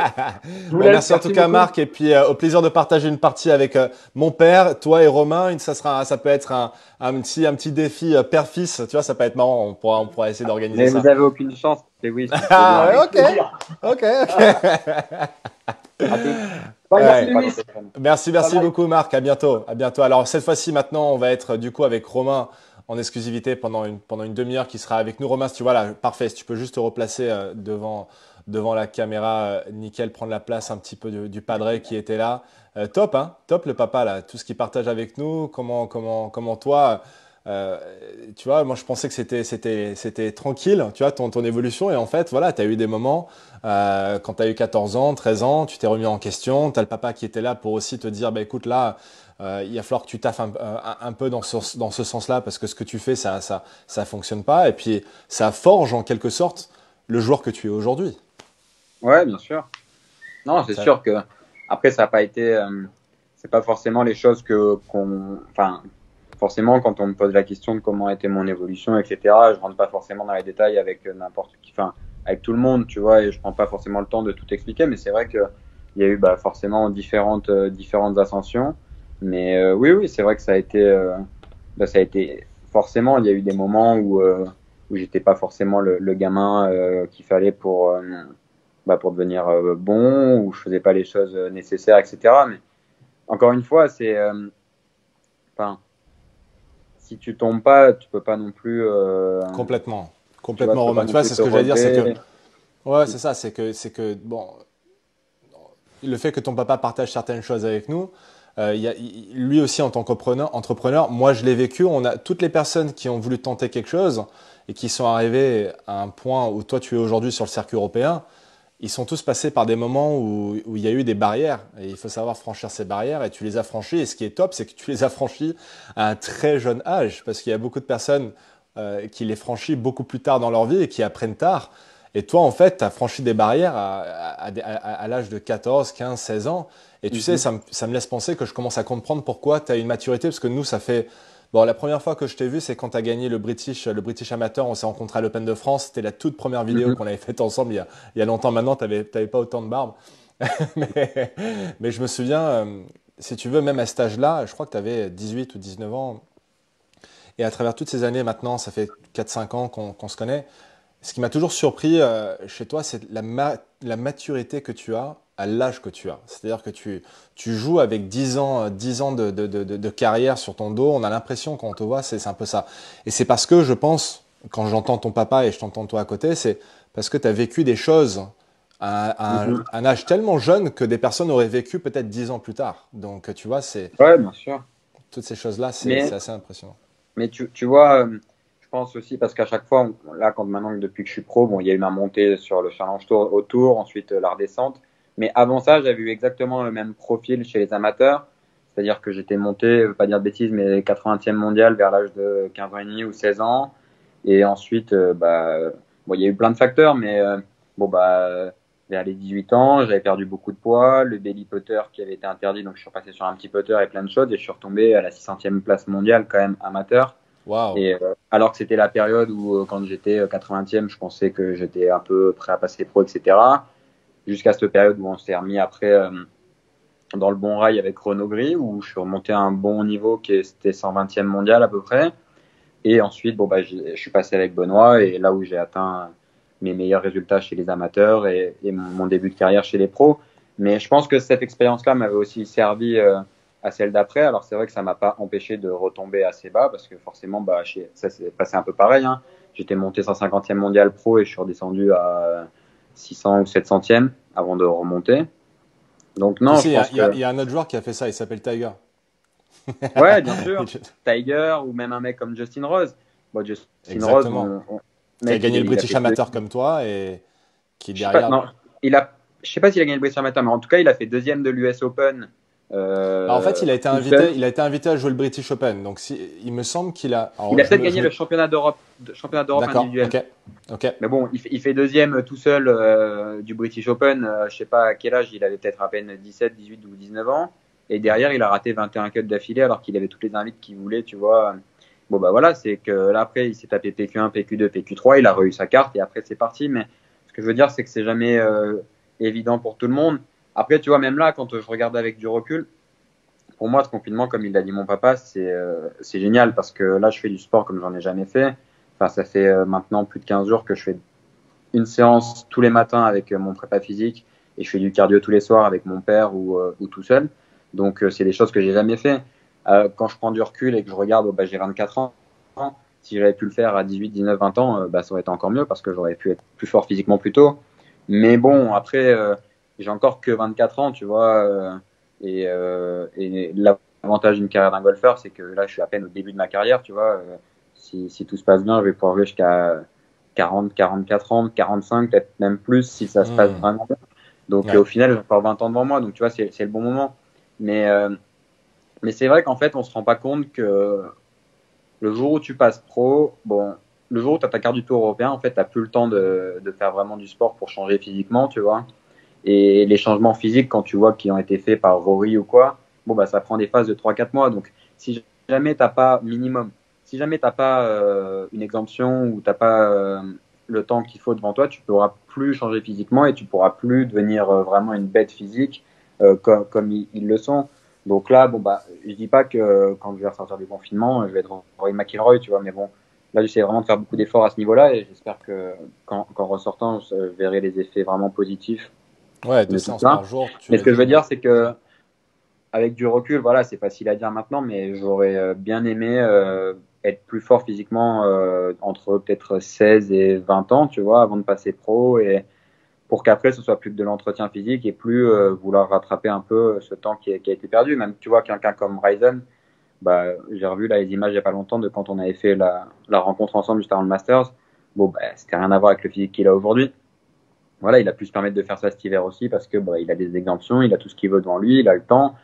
bon, merci, en tout cas Marc et puis euh, au plaisir de partager une partie avec euh, mon père, toi et Romain. Ça sera, ça peut être un, un petit, un petit défi euh, père-fils. Tu vois, ça peut être marrant. On pourra, on pourra essayer d'organiser ça. Mais vous avez aucune chance. Mais oui. [laughs] ah, ok, ok, ok. [laughs] Ouais. Merci, merci beaucoup Marc. À bientôt. À bientôt. Alors cette fois-ci, maintenant, on va être du coup avec Romain en exclusivité pendant une, pendant une demi-heure qui sera avec nous. Romain, si tu vois là, parfait. Si tu peux juste te replacer euh, devant, devant la caméra, euh, nickel, prendre la place un petit peu du, du padre qui était là. Euh, top, hein Top le papa là. Tout ce qu'il partage avec nous. Comment, comment, comment toi euh, tu vois, moi je pensais que c'était c'était c'était tranquille, tu vois, ton ton évolution et en fait, voilà, tu as eu des moments euh, quand tu as eu 14 ans, 13 ans, tu t'es remis en question, tu as le papa qui était là pour aussi te dire bah écoute là, euh, il va falloir que tu taffes un, un, peu dans ce dans ce sens-là parce que ce que tu fais ça ça ça fonctionne pas et puis ça forge en quelque sorte le joueur que tu es aujourd'hui. Ouais, bien sûr. Non, c'est sûr que après ça n'a pas été euh, c'est pas forcément les choses que qu'on enfin forcément, quand on me pose la question de comment était mon évolution, etc., je rentre pas forcément dans les détails avec euh, n'importe qui, enfin, avec tout le monde, tu vois, et je prends pas forcément le temps de tout expliquer, mais c'est vrai que il y a eu bah, forcément différentes euh, différentes ascensions, mais euh, oui, oui, c'est vrai que ça a été, bah, ça a été forcément, il y a eu des moments où où j'étais pas forcément le, le gamin qu'il fallait pour bah, pour devenir bon, où je faisais pas les choses nécessaires, etc. Mais encore une fois, c'est enfin si tu tombes pas, tu peux pas non plus. Euh, complètement, complètement, Romain. Tu vois, c'est ce que j'allais dire, c'est que. Ouais, c'est ça, c'est que, c'est que, bon, le fait que ton papa partage certaines choses avec nous, euh, y a, lui aussi en tant qu'entrepreneur, entrepreneur, moi je l'ai vécu. On a toutes les personnes qui ont voulu tenter quelque chose et qui sont arrivées à un point où toi tu es aujourd'hui sur le circuit européen ils sont tous passés par des moments où, où, il y a eu des barrières. Et il faut savoir franchir ces barrières et tu les as franchies. Et ce qui est top, c'est que tu les as franchies à un très jeune âge. Parce qu'il y a beaucoup de personnes euh, qui les franchissent beaucoup plus tard dans leur vie et qui apprennent tard. Et toi, en fait, tu as franchi des barrières à, à, à, à l'âge de 14, 15, 16 ans. Et tu mm -hmm. sais, ça me, ça me laisse penser que je commence à comprendre pourquoi tu as une maturité. Parce que nous, ça fait Bon, la première fois que je t'ai vu, c'est quand tu as gagné le British, le British Amateur. On s'est rencontré à l'Open de France. C'était la toute première vidéo mm -hmm. qu'on avait faite ensemble il y a, il y a longtemps maintenant. Tu n'avais pas autant de barbe. [laughs] mais, mais, je me souviens, euh, si tu veux, même à cet âge-là, je crois que tu avais 18 ou 19 ans. Et à travers toutes ces années maintenant, ça fait 4-5 ans qu'on qu se connaît. Ce qui m'a toujours surpris euh, chez toi, c'est la, ma la maturité que tu as à l'âge que tu as. C'est-à-dire que tu, tu joues avec 10 ans, 10 ans de, de, de, de carrière sur ton dos. On a l'impression quand on te voit, c'est un peu ça. Et c'est parce que je pense, quand j'entends ton papa et je t'entends toi à côté, c'est parce que tu as vécu des choses à, à mm -hmm. un, âge tellement jeune que des personnes auraient vécu peut-être 10 ans plus tard. Donc tu vois, c'est... Ouais, bien sûr. Toutes ces choses-là, c'est assez impressionnant. Mais tu, tu vois, euh, je pense aussi parce qu'à chaque fois, là, quand maintenant, depuis que je suis pro, bon, il y a eu ma montée sur le Challenge Tour autour, ensuite euh, la redescente. Mais avant ça, j'avais eu exactement le même profil chez les amateurs. C'est-à-dire que j'étais monté, je veux pas dire de bêtises, mais 80e mondial vers l'âge de 15 ans et demi ou 16 ans. Et ensuite, euh, bah, bon, il y a eu plein de facteurs, mais euh, bon, bah, vers les 18 ans, j'avais perdu beaucoup de poids, le belly putter qui avait été interdit, donc je suis repassé sur un petit putter et plein de choses, et je suis retombé à la 600e place mondiale quand même amateur. Wow. Et euh, alors que c'était la période où, quand j'étais 80e, je pensais que j'étais un peu prêt à passer pro, etc jusqu'à cette période où on s'est remis après euh, dans le bon rail avec Renault Gris, où je suis remonté à un bon niveau qui était 120e mondial à peu près. Et ensuite, bon, bah, je suis passé avec Benoît et là où j'ai atteint mes meilleurs résultats chez les amateurs et, mon début de carrière chez les pros. Mais je pense que cette expérience-là m'avait aussi servi euh, à celle d'après. Alors c'est vrai que ça m'a pas empêché de retomber assez bas parce que forcément, bah, chez, ça s'est passé un peu pareil. Hein. J'étais monté 150e mondial pro et je suis redescendu à 600 ou 700e avant de remonter. Donc non, il y, que... y, a un autre joueur qui a fait ça, il s'appelle Tiger. ouais, bien sûr. [laughs] Tiger ou même un mec comme Justin Rose. Bon, Justin Exactement. Rose, on, Qui a gagné le British Amateur comme toi et qui derrière. non, il a, je sais pas s'il a gagné le British Amateur, mais en tout cas, il a fait deuxième de l'US Open. Euh, bah, en fait, il a été invité, il a été invité à jouer le British Open. Donc, si, il me semble qu'il a. il a peut-être gagné le championnat d'Europe, championnat d'Europe individuel. ok. Mais bon, il fait, deuxième euh, tout seul euh, du British Open. Euh, je sais pas à quel âge, il avait peut-être à peine 17, 18 ou 19 ans. Et derrière, il a raté 21 cuts d'affilée alors qu'il avait toutes les invites qu'il voulait, tu vois. Bon, bah voilà, c'est que là, après, il s'est tapé PQ1, PQ2, PQ3, il a reçu sa carte et après, c'est parti. Mais ce que je veux dire, c'est que c'est jamais euh, évident pour tout le monde. Après, tu vois, même là, quand je regarde avec du recul, pour moi, ce confinement, comme il l'a dit mon papa, c'est euh, génial parce que là, je fais du sport comme j'en ai jamais fait. Enfin, ça fait euh, maintenant plus de 15 jours que je fais une séance tous les matins avec mon prépa physique et je fais du cardio tous les soirs avec mon père ou, ou tout seul. Donc, c'est des choses que j'ai jamais fait. Euh, quand je prends du recul et que je regarde, oh, bah, j'ai 24 ans, si j'avais pu le faire à 18, 19, 20 ans, euh, bah, ça aurait été encore mieux parce que j'aurais pu être plus fort physiquement plus tôt. Mais bon, après, euh, j'ai encore que 24 ans, tu vois, et, et l'avantage d'une carrière d'un golfeur, c'est que là, je suis à peine au début de ma carrière, tu vois. si, si tout se passe bien, je vais pouvoir jouer jusqu'à 40, 44 ans, 45, peut-être même plus si ça se passe mmh. vraiment bien. Donc au final, j'ai encore 20 ans devant moi, donc tu vois, c'est le bon moment. Mais mais c'est vrai qu'en fait, on se rend pas compte que le jour où tu passes pro, bon, le jour où tu as ta carte du tour européen, en fait, tu plus le temps de, de, faire vraiment du sport pour changer physiquement, tu vois. Et les changements physiques, quand tu vois qui ont été faits par Rory ou quoi, bon, bah, ça prend des phases de 3-4 mois. Donc, si jamais t'as pas minimum, si jamais t'as pas euh, une exemption ou t'as pas euh, le temps qu'il faut devant toi, tu pourras plus changer physiquement et tu pourras plus devenir euh, vraiment une bête physique comme, comme ils le sont. Donc là, bon bah, je dis pas que quand je vais ressortir du confinement, je vais être Roy McIlroy, tu vois, mais bon, là j'essaie vraiment de faire beaucoup d'efforts à ce niveau-là et j'espère que quand, quand ressortant, je verrai les effets vraiment positifs. Ouais, deux séances par jour. mais ce que je veux dire, c'est que avec du recul, voilà, c'est facile à dire maintenant, mais j'aurais euh, bien aimé euh, être plus fort physiquement euh, entre peut-être 16 et 20 ans, tu vois, avant de passer pro et pour qu'après ce soit plus que de l'entretien physique et plus euh, vouloir rattraper un peu ce temps qui a, qui a été perdu. Même tu vois quelqu'un comme Ryzen, bah, j'ai revu là les images il n'y a pas longtemps de quand on avait fait la, la rencontre ensemble juste avant le Masters. Bon, bah, c'était rien à voir avec le physique qu'il a aujourd'hui. Voilà, il a pu se permettre de faire ça cet hiver aussi parce que bah, il a des exemptions, il a tout ce qu'il veut devant lui, il a le temps.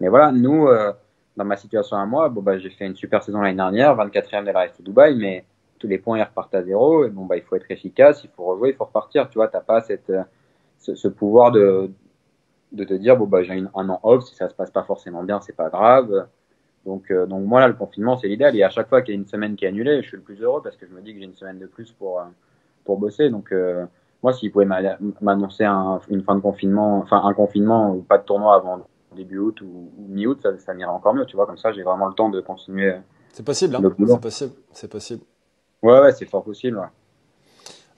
Mais voilà, nous, euh, dans ma situation à moi, bon, bah, j'ai fait une super saison l'année dernière, 24e de la de Dubaï, mais tous les points ils repartent à zéro. Et bon, bah, il faut être efficace, il faut rejouer, il faut repartir. Tu vois, t'as pas cette, euh, ce, pouvoir de, de te dire, bon, bah, j'ai un an off, si ça se passe pas forcément bien, c'est pas grave. Donc, euh, donc moi, là, le confinement, c'est l'idéal. Et à chaque fois qu'il y a une semaine qui est annulée, je suis le plus heureux parce que je me dis que j'ai une semaine de plus pour, euh, pour bosser. Donc, moi, s'il pouvait m'annoncer une fin de confinement, enfin, un confinement ou pas de tournoi avant début août ou, mi-août, ça, ça m'irait encore mieux, tu vois. Comme ça, j'ai vraiment le temps de continuer. C'est possible, hein c'est possible, c'est possible. Ouais, ouais, c'est fort possible.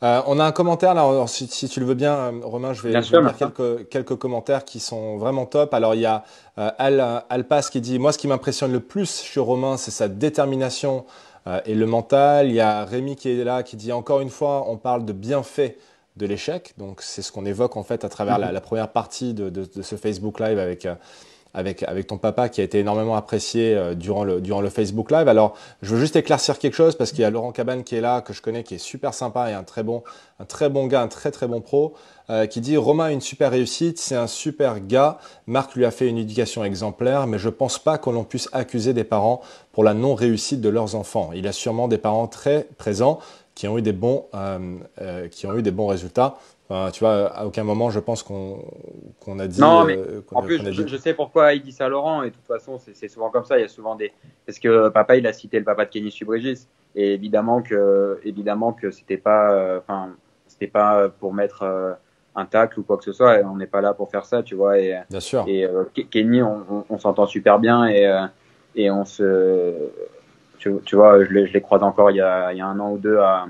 Euh, on a un commentaire là, si, tu le veux bien, euh, Romain, je vais, je lire quelques, quelques, commentaires qui sont vraiment top. Alors il y a euh, Al, Alpas qui dit, moi ce qui m'impressionne le plus chez Romain, c'est sa détermination euh, et le mental. Il y a Rémi qui est là, qui dit, encore une fois, on parle de bienfaits de l'échec. Donc c'est ce qu'on évoque en fait à travers la, la, première partie de, de, de, ce Facebook Live avec avec, avec ton papa qui a été énormément apprécié euh, durant, le, durant le Facebook Live. Alors, je veux juste éclaircir quelque chose parce qu'il y a Laurent Cabane qui est là, que je connais, qui est super sympa et un très bon, un très bon gars, un très très bon pro, euh, qui dit Romain a une super réussite, c'est un super gars. Marc lui a fait une éducation exemplaire, mais je pense pas qu'on puisse accuser des parents pour la non-réussite de leurs enfants. Il a sûrement des parents très présents qui ont eu des bons, euh, euh, qui ont eu des bons résultats tu vois, à aucun moment, je pense qu'on a dit. Non, mais euh, en plus, je, sais pourquoi il dit ça à Laurent, et de toute façon, c'est souvent comme ça. Il y a souvent des. Parce que papa, il a cité le papa de Kenny Subrégis, et évidemment que, évidemment que c'était pas, euh, enfin, c'était pas pour mettre euh, un tacle ou quoi que ce soit. Et on n'est pas là pour faire ça, tu vois. Et, bien sûr. Et Kenny, on, on, s'entend super bien, et et on se, tu, vois, je l'ai croisé encore il y a, un an ou deux à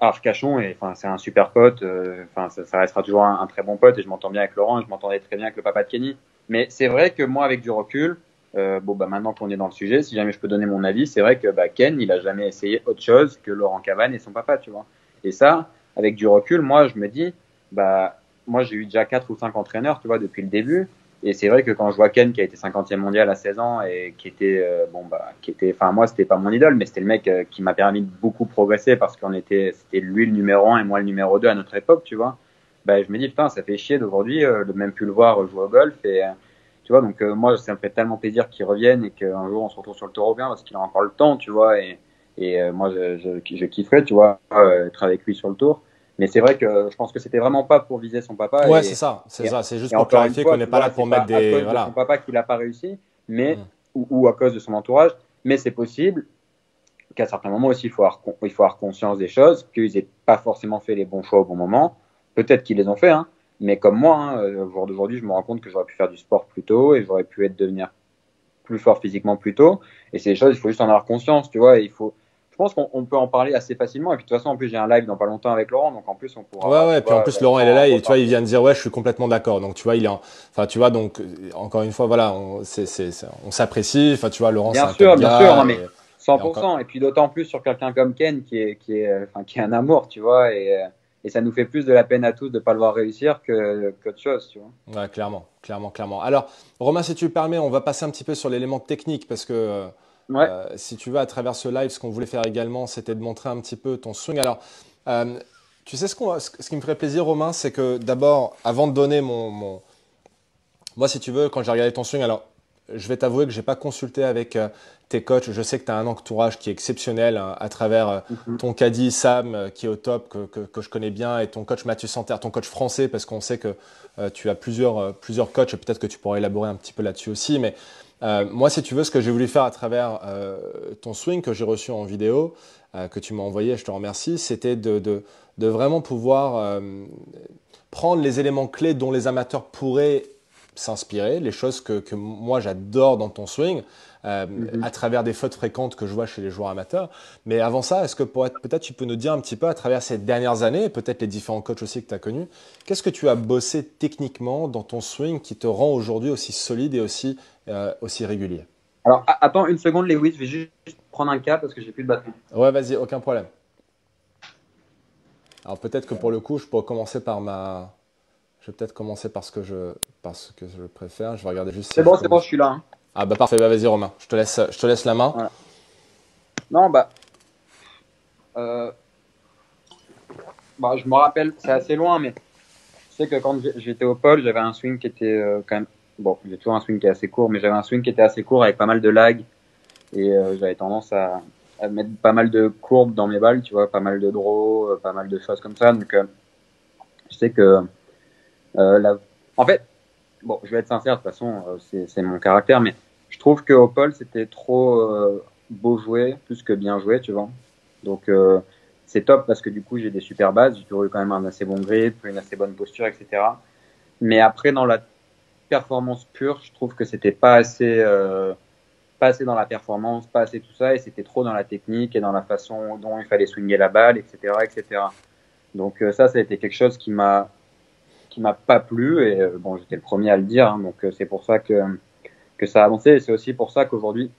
Arcachon et enfin c'est un super pote. Euh, enfin ça, ça, restera toujours un, très bon pote et je m'entends bien avec Laurent et je m'entendais très bien avec le papa de Kenny. Mais c'est vrai que moi avec du recul, euh, bon bah maintenant qu'on est dans le sujet, si jamais je peux donner mon avis, c'est vrai que bah, Ken il a jamais essayé autre chose que Laurent Cavane et son papa, tu vois. Et ça, avec du recul, moi je me dis bah moi j'ai eu déjà quatre ou cinq entraîneurs, tu vois, depuis le début. Et c'est vrai que quand je vois Ken qui a été 50e mondial à 16 ans et qui était, euh, bon, bah, qui était, enfin, moi, c'était pas mon idole, mais c'était le mec euh, qui m'a permis de beaucoup progresser parce qu'on était, c'était lui le numéro 1 et moi le numéro 2 à notre époque, tu vois. Bah, je me dis, putain, ça fait chier d'aujourd'hui euh, de même plus le voir jouer au golf et, tu vois, donc, moi, ça me fait tellement plaisir qu'il revienne et qu'un jour on se retrouve sur le tour bien parce qu'il a encore le temps, tu vois, et, et moi, je, je, je kifferais, tu vois, être avec lui sur le tour. Mais c'est vrai que je pense que c'était vraiment pas pour viser son papa. Ouais, c'est ça, c'est ça. C'est juste pour clarifier qu'on n'est pas là pour mettre des. À voilà. son papa qu'il n'a pas réussi, mais mm. ou, à cause de son entourage. Mais c'est possible qu'à certains moments aussi, il faut avoir, il faut avoir conscience des choses, qu'ils n'aient pas forcément fait les bons choix au bon moment. Peut-être qu'ils les ont fait, hein. Mais comme moi, hein, au jour d'aujourd'hui, je me rends compte que j'aurais pu faire du sport plus tôt et j'aurais pu être devenir plus fort physiquement plus tôt. Et c'est des choses, il faut juste en avoir conscience, tu vois. Et il faut, je pense qu'on peut en parler assez facilement. Et puis de toute façon, en plus, j'ai un live dans pas longtemps avec Laurent, donc en plus, on pourra. Ouais, ouais. Puis en plus, Laurent, il est là et tu vois, il vient de dire, ouais, je suis complètement d'accord. Donc tu vois, il est, enfin, tu vois, donc encore une fois, voilà, on, s'apprécie. Enfin, tu vois, Laurent, bien sûr, bien sûr, mais 100%. Et, puis d'autant plus sur quelqu'un comme Ken, qui est, qui est, enfin, qui est un amour, tu vois, et, et ça nous fait plus de la peine à tous de pas le voir réussir que qu'autre chose, tu vois. Ouais, clairement, clairement, clairement. Alors, Romain, si tu le permets, on va passer un petit peu sur l'élément technique parce que euh, si tu veux, à travers ce live, ce qu'on voulait faire également, c'était de montrer un petit peu ton swing. Alors, euh, tu sais ce, ce, qui me ferait plaisir, Romain, c'est que d'abord, avant de donner mon, Moi, si tu veux, quand j'ai regardé ton swing, alors, je vais t'avouer que je n'ai pas consulté avec euh, tes coachs. Je sais que tu as un entourage qui est exceptionnel hein, à travers mhm. ton caddie Sam, qui est au top, que, que, je connais bien, et ton coach Mathieu Santerre, ton coach français, parce qu'on sait que tu as plusieurs, plusieurs coachs, et peut-être que tu pourrais élaborer un petit peu là-dessus aussi. Mais euh, moi, si tu veux, ce que j'ai voulu faire à travers euh, ton swing que j'ai reçu en vidéo, euh, que tu m'as envoyé, je te remercie, c'était de, vraiment pouvoir prendre les éléments clés dont les amateurs pourraient s'inspirer, les choses que moi j'adore dans ton swing, euh, mhm. à travers des fautes fréquentes que je vois chez les joueurs amateurs. Mais avant ça, est-ce que peut-être tu peux nous dire un petit peu à travers ces dernières années, peut-être les différents coachs aussi que tu as connus, qu'est-ce que tu as bossé techniquement dans ton swing qui te rend aujourd'hui aussi solide et aussi, euh, aussi régulier? Alors attends une seconde, Lewis, je vais juste prendre un cas parce que j'ai plus de bâton. Ouais, vas-y, aucun problème. Alors peut-être que pour le coup, je pourrais commencer par ma. Je vais peut-être commencer par ce que je, par ce que je préfère. Je vais regarder juste. c'est bon, c'est bon, je suis là. Hein. Ah bah parfait, bah vas-y Romain, je te laisse, je te laisse la main. Non, bah, euh, bah, je me rappelle, c'est assez loin, mais je sais que quand j'étais au pôle, j'avais un swing qui était euh, quand même, bon, j'ai toujours un swing qui est assez court, mais j'avais un swing qui était assez court avec pas mal de lag et euh, j'avais tendance à, à, mettre pas mal de courbes dans mes balles, tu vois, pas mal de draws, pas mal de choses comme ça. Donc, je sais que la... en fait, bon, je vais être sincère, de toute façon, euh, c'est mon caractère, mais je trouve que Opal, c'était trop euh, beau joué, plus que bien joué, tu vois. Donc, euh, c'est top parce que du coup, j'ai des super bases, j'ai toujours eu quand même un assez bon grip, une assez bonne posture, etc. Mais après, dans la performance pure, je trouve que c'était pas assez, pas assez dans la performance, pas assez tout ça, et c'était trop dans la technique et dans la façon dont il fallait swinguer la balle, etc., etc. Donc ça, ça a été quelque chose qui m'a qui m'a pas plu et euh, bon j'étais le premier à le dire hein, donc euh, c'est pour ça que que ça a avancé. Et c'est aussi pour ça qu'aujourd'hui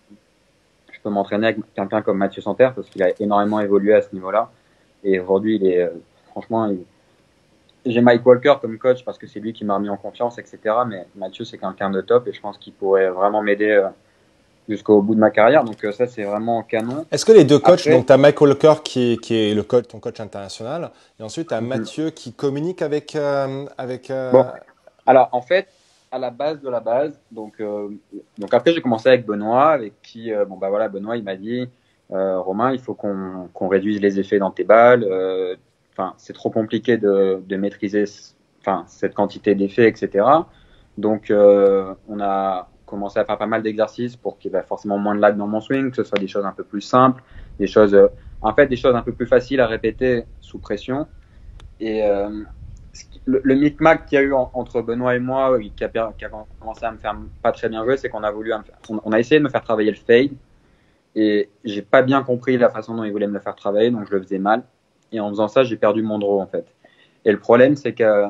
je peux m'entraîner avec quelqu'un comme Mathieu Santerre parce qu'il a énormément évolué à ce niveau-là. Et aujourd'hui il est euh, franchement j'ai Mike Walker comme coach parce que c'est lui qui m'a remis en confiance etc mais Mathieu c'est quelqu'un de top et je pense qu'il pourrait vraiment m'aider jusqu'au bout de ma carrière. Donc euh, ça, c'est vraiment canon. Est-ce que les deux coachs, donc tu as Mike Walker qui est, qui est le coach, ton coach international, et ensuite tu as mhm. Mathieu qui communique avec... Euh, avec euh, Bon. Alors en fait, à la base de la base, donc, donc après j'ai commencé avec Benoît, avec qui, bon bah voilà, Benoît il m'a dit, Romain, il faut qu'on qu'on réduise les effets dans tes balles. Enfin, c'est trop compliqué de, de maîtriser enfin, cette quantité d'effets, etc. Donc on a commencé à faire pas mal d'exercices pour qu'il y ait forcément moins de lag dans mon swing, que ce soit des choses un peu plus simples, des choses, euh, en fait, des choses un peu plus faciles à répéter sous pression. Et euh, le, le micmac qu'il y a eu entre Benoît et moi, qui a, qui a, commencé à me faire pas très bien jouer, c'est qu'on a voulu, on a essayé de me faire travailler le fade, et j'ai pas bien compris la façon dont il voulait me le faire travailler, donc je le faisais mal. Et en faisant ça, j'ai perdu mon draw en fait. Et le problème, c'est que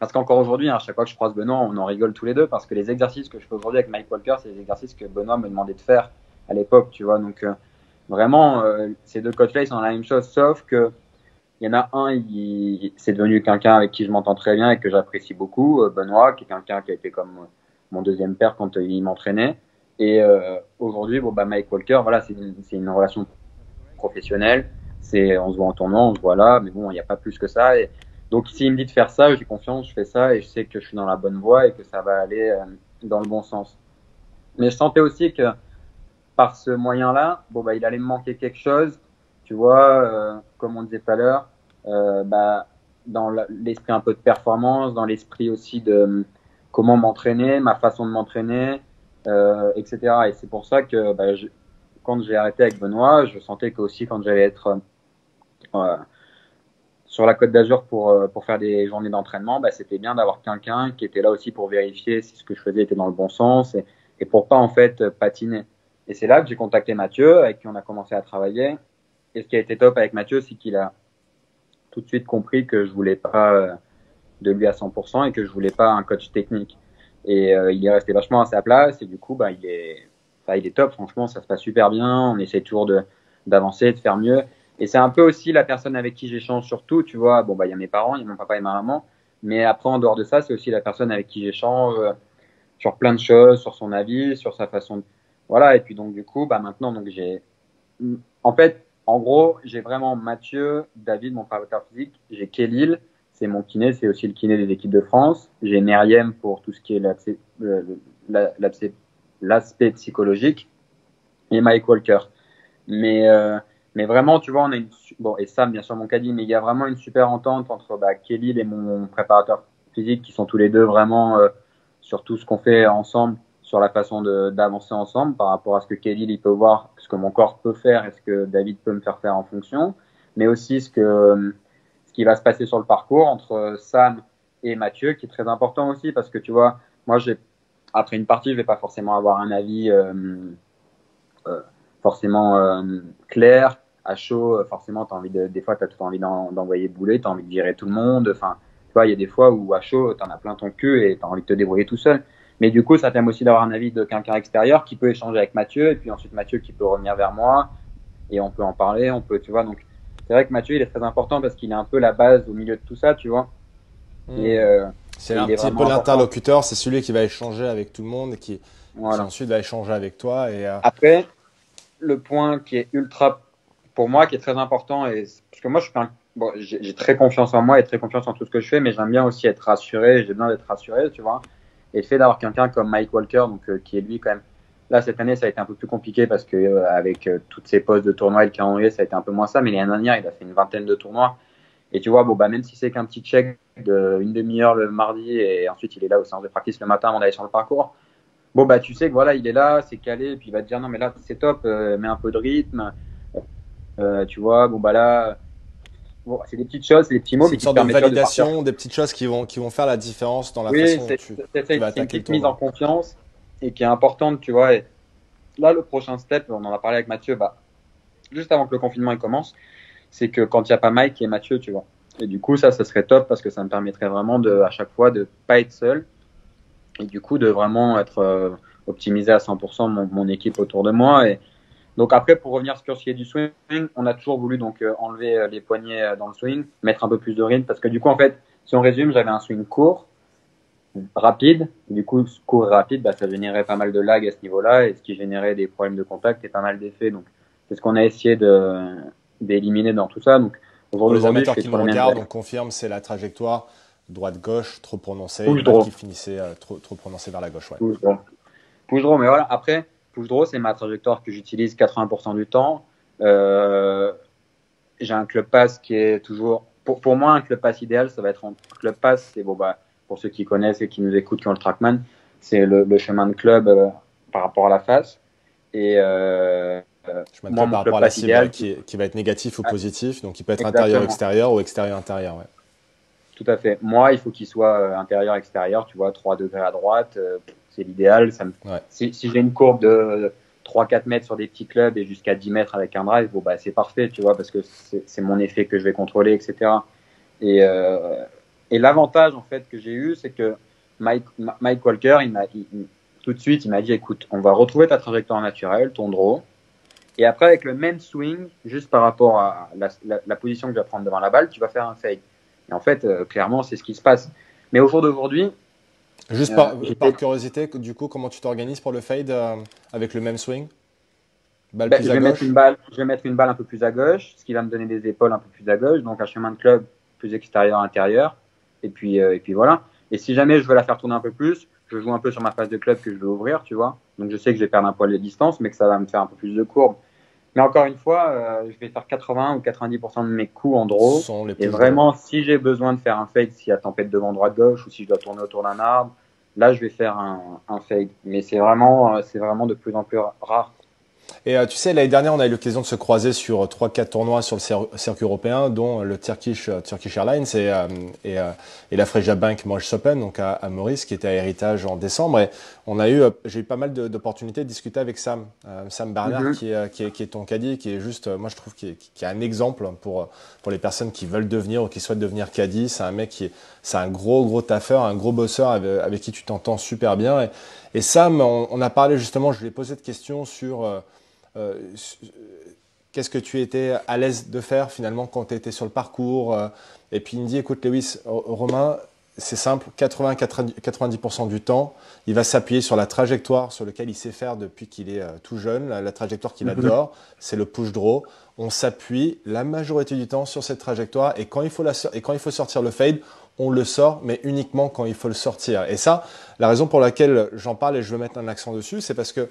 parce qu'encore aujourd'hui, hein, à chaque fois que je croise Benoît, on en rigole tous les deux parce que les exercices que je fais aujourd'hui avec Mike Walker, c'est les exercices que Benoît me demandait de faire à l'époque, tu vois. Donc euh, vraiment, euh, ces deux coachs-là, ils sont la même chose, sauf que Il y en a un, il, c'est devenu quelqu'un avec qui je m'entends très bien et que j'apprécie beaucoup, Benoît, qui est quelqu'un qui a été comme mon deuxième père quand il m'entraînait. Et aujourd'hui, bon, bah, Mike Walker, voilà, c'est une, une relation professionnelle. C'est, on se voit en tournoi, on se voit là, mais bon, il n'y a pas plus que ça. Donc, s'il me dit de faire ça, j'ai confiance, je fais ça et je sais que je suis dans la bonne voie et que ça va aller euh, dans le bon sens. Mais je sentais aussi que par ce moyen-là, bon, bah, il allait me manquer quelque chose. Tu vois, euh, comme on disait tout à l'heure, euh, bah, dans l'esprit un peu de performance, dans l'esprit aussi de comment m'entraîner, ma façon de m'entraîner, euh, etc. Et c'est pour ça que bah, je, quand j'ai arrêté avec Benoît, je sentais que aussi quand j'allais être euh, sur la Côte d'Azur pour, euh, pour faire des journées d'entraînement, bah, c'était bien d'avoir quelqu'un qui était là aussi pour vérifier si ce que je faisais était dans le bon sens et, et pour pas en fait patiner. Et c'est là que j'ai contacté Mathieu, avec qui on a commencé à travailler. Et ce qui a été top avec Mathieu, c'est qu'il a tout de suite compris que je voulais pas euh, de lui à 100% et que je voulais pas un coach technique. Et euh, il est resté vachement à sa place et du coup, bah, il est, bah, il est top. Franchement, ça se passe super bien. On essaie toujours de d'avancer, de faire mieux. Et c'est un peu aussi la personne avec qui j'échange surtout. Tu vois, bon bah il y a mes parents, il y a mon papa et ma maman. Mais après, en dehors de ça, c'est aussi la personne avec qui j'échange euh, sur plein de choses, sur son avis, sur sa façon. De... Voilà. Et puis donc du coup, bah maintenant, donc j'ai, en fait, en gros, j'ai vraiment Mathieu, David, mon préparateur physique, j'ai Kélil, c'est mon kiné, c'est aussi le kiné des équipes de France. J'ai Meriem pour tout ce qui est l'aspect psychologique et Mike Walker. Mais, euh, mais vraiment, tu vois, on a une, bon, et Sam, bien sûr, mon caddie, mais il y a vraiment une super entente entre bah, Kelly et mon préparateur physique qui sont tous les deux vraiment euh, sur tout ce qu'on fait ensemble, sur la façon d'avancer ensemble par rapport à ce que Kelly il peut voir, ce que mon corps peut faire et ce que David peut me faire faire en fonction, mais aussi ce que ce qui va se passer sur le parcours entre Sam et Mathieu, qui est très important aussi parce que tu vois, moi j'ai après une partie, je vais pas forcément avoir un avis euh, euh, forcément euh, clair, à chaud. Euh, forcément, as envie de, des fois, tu as tout envie d'envoyer bouler, tu as envie de virer tout le monde. Enfin, tu vois, il y a des fois où à chaud, tu en as plein ton cul et tu as envie de te débrouiller tout seul. Mais du coup, ça permet aussi d'avoir un avis de quelqu'un extérieur qui peut échanger avec Mathieu et puis ensuite Mathieu qui peut revenir vers moi et on peut en parler, on peut, tu vois. Donc, c'est vrai que Mathieu, il est très important parce qu'il est un peu la base au milieu de tout ça, tu vois. Mmh. Et euh, c'est un petit peu l'interlocuteur, c'est celui qui va échanger avec tout le monde et qui, voilà. ensuite va échanger avec toi. Et, euh... Après, le point qui est ultra, pour moi, qui est très important, et, parce que moi, je bon, j'ai très confiance en moi et très confiance en tout ce que je fais, mais j'aime bien aussi être rassuré, j'ai besoin d'être rassuré, tu vois. Et le fait d'avoir quelqu'un comme Mike Walker, donc, euh, qui est lui quand même, là, cette année, ça a été un peu plus compliqué parce que, euh, avec euh, toutes ces postes de tournois et le calendrier, ça a été un peu moins ça, mais l'année dernière, il a fait une vingtaine de tournois. Et tu vois, bon, bah, même si c'est qu'un petit check de une demi-heure le mardi et ensuite il est là au séance de practice le matin avant d'aller sur le parcours, bon bah tu sais que voilà il est là c'est calé puis il va te dire non mais là c'est top mets un peu de rythme euh, tu vois bon bah là bon, c'est des petites choses c'est des petits mots mais une sorte de validation des petites choses qui vont qui vont faire la différence dans la oui, façon dont tu, tu vas attaquer une petite mise en confiance et qui est importante tu vois et là le prochain step on en a parlé avec Mathieu bah juste avant que le confinement il commence c'est que quand il n'y a pas Mike et Mathieu tu vois et du coup ça ça serait top parce que ça me permettrait vraiment de à chaque fois de pas être seul et du coup de vraiment être euh, optimisé à 100% mon, mon, équipe autour de moi. Et donc après, pour revenir sur ce qui est du swing, on a toujours voulu donc euh, enlever euh, les poignets dans le swing, mettre un peu plus de rythme, parce que du coup, en fait, si on résume, j'avais un swing court, rapide. Du coup, court et rapide, bah, ça générait pas mal de lag à ce niveau-là, et ce qui générait des problèmes de contact et pas mal d'effets. Donc, c'est ce qu'on a essayé de d'éliminer dans tout ça. Donc, aujourd'hui, les amateurs qui nous regardent, on confirme, c'est la trajectoire droite-gauche trop prononcée, qui finissait euh, trop, trop prononcé vers la gauche. Ouais. Push draw. mais voilà, après, push draw, c'est ma trajectoire que j'utilise 80% du temps. Euh, j'ai un club pass qui est toujours, pour, pour moi, un club pass idéal, ça va être un club pass, c'est bon, bah, pour ceux qui connaissent et qui nous écoutent, qui ont le trackman, c'est le, le, chemin de club euh, par rapport à la face. Et euh, chemin de moi, club par rapport à la cible idéal, qui, qui, va être négatif ou positif, donc il peut être intérieur-extérieur ou extérieur-intérieur. Ouais. Tout à fait. Moi, il faut qu'il soit euh, intérieur-extérieur, tu vois, 3 degrés à droite, c'est l'idéal. Ça me... ouais. Si, si j'ai une courbe de 3-4 mètres sur des petits clubs et jusqu'à 10 mètres avec un drive, bon, bah, c'est parfait, tu vois, parce que c'est mon effet que je vais contrôler, etc. Et, euh, et l'avantage, en fait, que j'ai eu, c'est que Mike, Mike Walker, il m'a, tout de suite, il m'a dit, écoute, on va retrouver ta trajectoire naturelle, ton draw, Et après, avec le même swing, juste par rapport à la, la, la position que je vais prendre devant la balle, tu vas faire un fade. Et en fait, euh, clairement, c'est ce qui se passe. Mais au jour d'aujourd'hui, Juste par, par curiosité, du coup, comment tu t'organises pour le fade euh, avec le même swing? Balle ben, je, vais mettre une balle, je vais mettre une balle un peu plus à gauche, ce qui va me donner des épaules un peu plus à gauche, donc un chemin de club plus extérieur-intérieur. Et puis, euh, et puis voilà. Et si jamais je veux la faire tourner un peu plus, je joue un peu sur ma phase de club que je veux ouvrir, tu vois. Donc je sais que je vais perdre un poil de distance, mais que ça va me faire un peu plus de courbe. Mais encore une fois, euh, je vais faire 80 ou 90% de mes coups en draw. Et vraiment, si j'ai besoin de faire un fade, s'il y a tempête devant droite-gauche, ou si je dois tourner autour d'un arbre, là, je vais faire un, un. Mais c'est vraiment, euh, c'est vraiment de plus en plus rare. Et euh, tu sais, l'année dernière, on a eu l'occasion de se croiser sur 3-4 tournois sur le circuit européen, dont le Turkish, euh, Turkish Airlines et, euh, et, et, la Freja Bank Morris Open, donc à, à, Maurice, qui était à Héritage en décembre. Et on a eu, j'ai eu pas mal d'opportunités de, discuter avec Sam, Sam Bernard, mhm. qui, est, qui, est, qui, est, ton caddie, qui est juste, moi je trouve, qui est, qui est un exemple pour, pour les personnes qui veulent devenir ou qui souhaitent devenir caddie. C'est un mec qui est, c'est un gros, gros taffeur, un gros bosseur avec, avec qui tu t'entends super bien. Et, et Sam, on, on, a parlé justement, je lui ai posé de questions sur euh, qu'est-ce que tu étais à l'aise de faire finalement quand tu étais sur le parcours euh, Et puis il me dit, écoute Lewis, Romain, c'est simple, 80-90% du temps, il va s'appuyer sur la trajectoire sur laquelle il sait faire depuis qu'il est euh, tout jeune, la, trajectoire qu'il mhm. adore, c'est le push draw. On s'appuie la majorité du temps sur cette trajectoire et quand il faut, la, et quand il faut sortir le fade, on le sort, mais uniquement quand il faut le sortir. Et ça, la raison pour laquelle j'en parle et je veux mettre un accent dessus, c'est parce que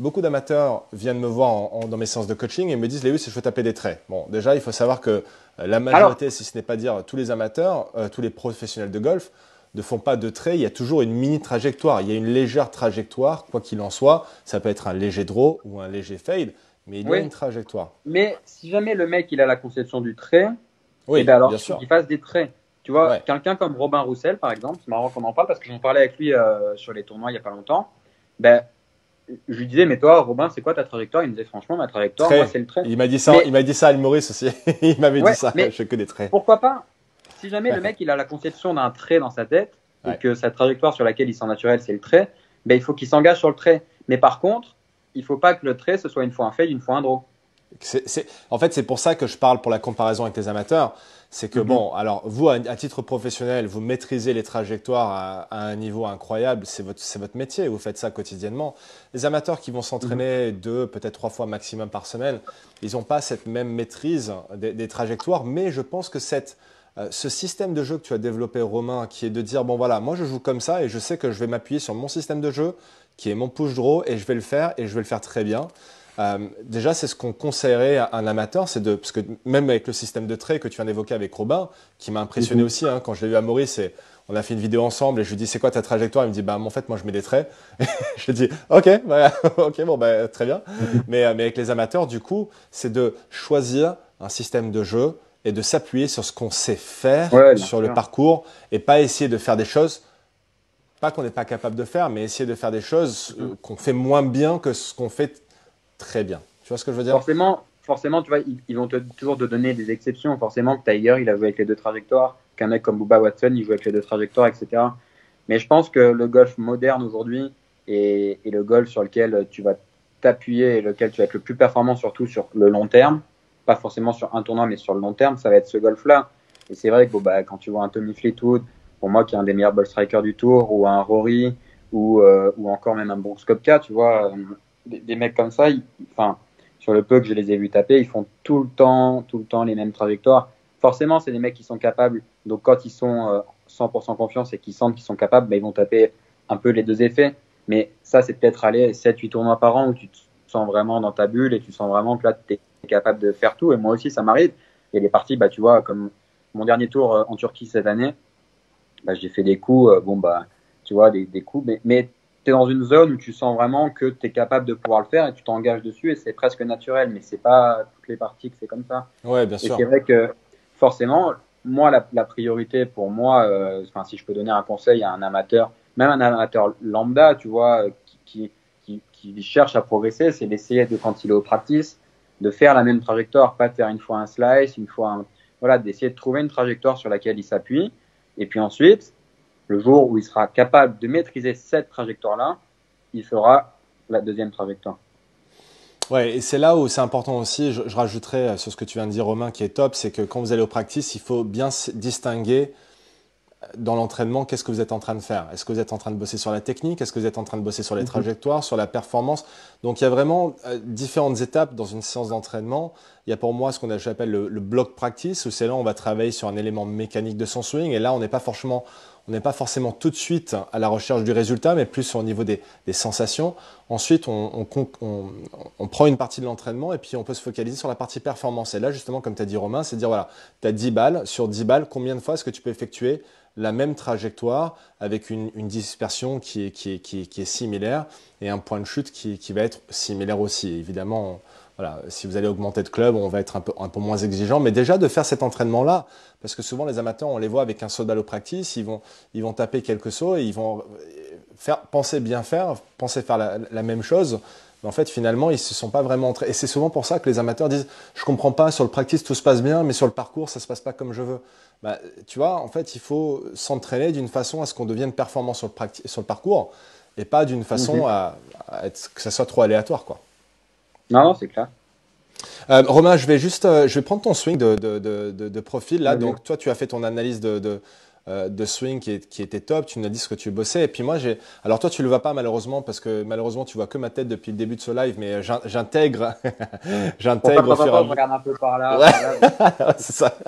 beaucoup d'amateurs viennent me voir dans mes séances de coaching et me disent Léus, je veux taper des traits. Bon, déjà, il faut savoir que euh, la majorité, si ce n'est pas dire tous les amateurs, euh, tous les professionnels de golf, ne font pas de traits. Il y a toujours une mini trajectoire. Il y a une légère trajectoire, quoi qu'il en soit. Ça peut être un léger draw ou un léger fade, mais il y a une trajectoire. Mais si jamais le mec il a la conception du trait, oui, eh ben alors qu'il fasse des traits. Tu vois, quelqu'un comme Robin Roussel, par exemple, c'est marrant qu'on en parle parce que j'en parlais avec lui euh, sur les tournois il n'y a pas longtemps. Ben, je lui disais, mais toi, Robin, c'est quoi ta trajectoire? Il me disait, franchement, ma trajectoire, moi, c'est le trait. Il m'a dit ça, il m'a dit ça à Maurice aussi. [laughs] il m'avait dit ça, je fais que des traits. Pourquoi pas? Si jamais le mec, il a la conception d'un trait dans sa tête, et que sa trajectoire sur laquelle il sent naturel, c'est le trait, ben, il faut qu'il s'engage sur le trait. Mais par contre, il faut pas que le trait, ce soit une fois un fade, une fois un draw. En fait, c'est pour ça que je parle pour la comparaison avec les amateurs c'est que mhm. bon, alors vous, à, titre professionnel, vous maîtrisez les trajectoires à, un niveau incroyable, c'est votre, votre métier, vous faites ça quotidiennement. Les amateurs qui vont s'entraîner mhm. deux, peut-être trois fois maximum par semaine, ils n'ont pas cette même maîtrise des, trajectoires, mais je pense que cette, euh, ce système de jeu que tu as développé, Romain, qui est de dire, bon voilà, moi je joue comme ça et je sais que je vais m'appuyer sur mon système de jeu, qui est mon push draw, et je vais le faire, et je vais le faire très bien. Euh, déjà, c'est ce qu'on conseillerait à un amateur, c'est de, parce que même avec le système de trait que tu viens d'évoquer avec Robin, qui m'a impressionné mhm. aussi, hein, quand je l'ai vu à Maurice, et on a fait une vidéo ensemble et je lui dis c'est quoi ta trajectoire? Il me dit bah en fait moi je mets des traits. [laughs] je lui dis ok, bah, [laughs] ok bon bah, très bien. Mhm. mais, euh, mais avec les amateurs du coup c'est de choisir un système de jeu et de s'appuyer sur ce qu'on sait faire sur le parcours et pas essayer de faire des choses pas qu'on n'est pas capable de faire, mais essayer de faire des choses euh, qu'on fait moins bien que ce qu'on fait très bien. Tu vois ce que je veux dire? Forcément, forcément, tu vois, ils, vont toujours te donner des exceptions. Forcément, Tiger, il a joué avec les deux trajectoires, qu'un mec comme Bubba Watson, il joue avec les deux trajectoires, etc. Mais je pense que le golf moderne aujourd'hui et, le golf sur lequel tu vas t'appuyer et lequel tu vas être le plus performant, surtout sur le long terme, pas forcément sur un tournoi, mais sur le long terme, ça va être ce golf-là. Et c'est vrai que bah, quand tu vois un Tommy Fleetwood, pour moi qui est un des meilleurs ball strikers du tour, ou un Rory, ou, euh, encore même un Brooks Koepka, tu vois, des, mecs comme ça, enfin, sur le peu que je les ai vus taper, ils font tout le temps, tout le temps les mêmes trajectoires. Forcément, c'est des mecs qui sont capables. Donc, quand ils sont 100% euh, confiance et qu'ils sentent qu'ils sont capables, bah, ils vont taper un peu les deux effets. Mais ça, c'est peut-être aller 7-8 tournois par an où tu te sens vraiment dans ta bulle et tu sens vraiment que là, tu es capable de faire tout. Et moi aussi, ça m'arrive. A des parties, bah, tu vois, comme mon dernier tour euh, en Turquie cette année, bah, j'ai fait des coups, euh, bon, bah, tu vois, des, des coups, mais, mais tu es dans une zone où tu sens vraiment que tu es capable de pouvoir le faire et tu t'engages dessus et c'est presque naturel, mais c'est pas toutes les parties que c'est comme ça. Ouais, bien sûr. Et c'est vrai que forcément, moi, la, la priorité pour moi, euh, enfin, si je peux donner un conseil à un amateur, même un amateur lambda, tu vois, qui, qui, qui, cherche à progresser, c'est d'essayer de, quand il est au practice, de faire la même trajectoire, pas de faire une fois un slice, une fois un, voilà, d'essayer de trouver une trajectoire sur laquelle il s'appuie. Et puis ensuite, le jour où il sera capable de maîtriser cette trajectoire-là, il fera la deuxième trajectoire. Ouais, et c'est là où c'est important aussi, je, je, rajouterais sur ce que tu viens de dire Romain qui est top, c'est que quand vous allez au practice, il faut bien distinguer dans l'entraînement, qu'est-ce que vous êtes en train de faire? Est-ce que vous êtes en train de bosser sur la technique? Est-ce que vous êtes en train de bosser sur les mhm. trajectoires, sur la performance? Donc il y a vraiment euh, différentes étapes dans une séance d'entraînement. Il y a pour moi ce qu'on appelle le, le, block practice, où c'est là où on va travailler sur un élément mécanique de son swing. Et là, on n'est pas forcément, on n'est pas forcément tout de suite à la recherche du résultat, mais plus au niveau des, sensations. Ensuite, on, prend une partie de l'entraînement et puis on peut se focaliser sur la partie performance. Et là, justement, comme tu as dit Romain, c'est dire, voilà, tu as 10 balles. Sur 10 balles, combien de fois est-ce que tu peux effectuer la même trajectoire avec une, dispersion qui est, qui, qui, qui est, similaire et un point de chute qui, va être similaire aussi? Évidemment, voilà, si vous allez augmenter de club, on va être un peu, un peu moins exigeant, mais déjà de faire cet entraînement-là, parce que souvent les amateurs, on les voit avec un saut de practice, ils vont, ils vont taper quelques sauts et ils vont faire, penser bien faire, penser faire la, la même chose, mais en fait, finalement, ils se sont pas vraiment entraînés. Et c'est souvent pour ça que les amateurs disent Je comprends pas, sur le practice, tout se passe bien, mais sur le parcours, ça se passe pas comme je veux. Bah, tu vois, en fait, il faut s'entraîner d'une façon à ce qu'on devienne performant sur le, sur le parcours et pas d'une façon mhm. à, être, que ça soit trop aléatoire. Quoi. Non, non c'est clair. Euh, Romain, je vais juste euh, je vais prendre ton swing de, de, de, de profil. Là, donc, toi, tu as fait ton analyse de, euh, de swing qui, qui, était top. Tu nous as dit ce que tu bossais. Et puis moi, j'ai. Alors toi, tu le vois pas malheureusement parce que malheureusement, tu vois que ma tête depuis le début de ce live, mais j'intègre, [laughs] j'intègre mesure. regarde un peu par là. [laughs] c'est ça. [laughs]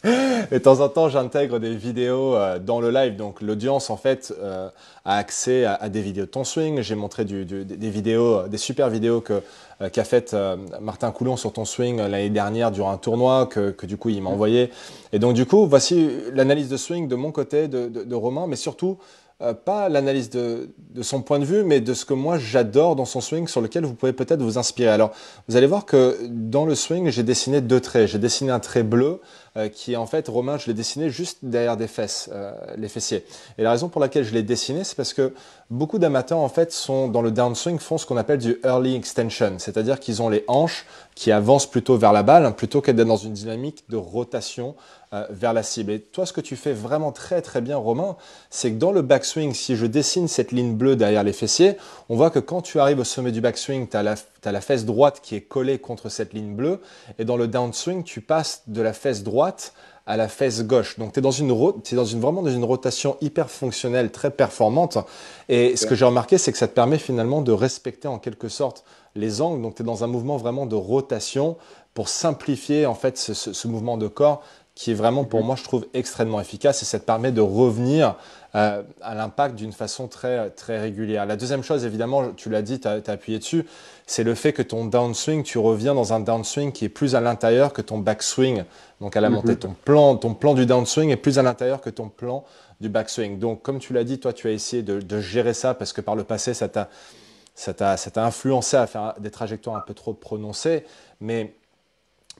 [laughs] de temps en temps, j'intègre des vidéos euh, dans le live. Donc, l'audience, en fait, euh, a accès à, des vidéos de ton swing. J'ai montré du, des vidéos, des super vidéos que euh, qu'a fait Martin Coulon sur ton swing l'année dernière durant un tournoi que, que du coup, il m'a envoyé. Et donc, du coup, voici l'analyse de swing de mon côté, de, de, de Romain, mais surtout euh, pas l'analyse de, de, son point de vue, mais de ce que moi j'adore dans son swing, sur lequel vous pouvez peut-être vous inspirer. Alors, vous allez voir que dans le swing, j'ai dessiné deux traits. J'ai dessiné un trait bleu, euh, qui est en fait, Romain, je l'ai dessiné juste derrière des fesses, euh, les fessiers. Et la raison pour laquelle je l'ai dessiné, c'est parce que beaucoup d'amateurs, en fait, sont dans le downswing, font ce qu'on appelle du early extension, c'est-à-dire qu'ils ont les hanches qui avancent plutôt vers la balle, plutôt qu'être dans une dynamique de rotation euh, vers la cible. Et toi, ce que tu fais vraiment très très bien, Romain, c'est que dans le backswing, si je dessine cette ligne bleue derrière les fessiers, on voit que quand tu arrives au sommet du backswing, tu as, as, la fesse droite qui est collée contre cette ligne bleue, et dans le downswing, tu passes de la fesse droite à la fesse gauche. Donc tu es, dans une, es dans une, vraiment dans une rotation hyper fonctionnelle, très performante. Et ce que j'ai remarqué, c'est que ça te permet finalement de respecter en quelque sorte les angles. Donc tu es dans un mouvement vraiment de rotation pour simplifier en fait ce, ce mouvement de corps qui est vraiment pour mhm. moi, je trouve, extrêmement efficace et ça te permet de revenir euh, à l'impact d'une façon très, très régulière. La deuxième chose, évidemment, tu l'as dit, tu as, appuyé dessus, c'est le fait que ton downswing, tu reviens dans un downswing qui est plus à l'intérieur que ton backswing. Donc à la montée, mhm. ton plan, ton plan du downswing est plus à l'intérieur que ton plan du backswing. Donc comme tu l'as dit, toi, tu as essayé de, de gérer ça parce que par le passé, ça t'a ça t'a influencé à faire des trajectoires un peu trop prononcées. Mais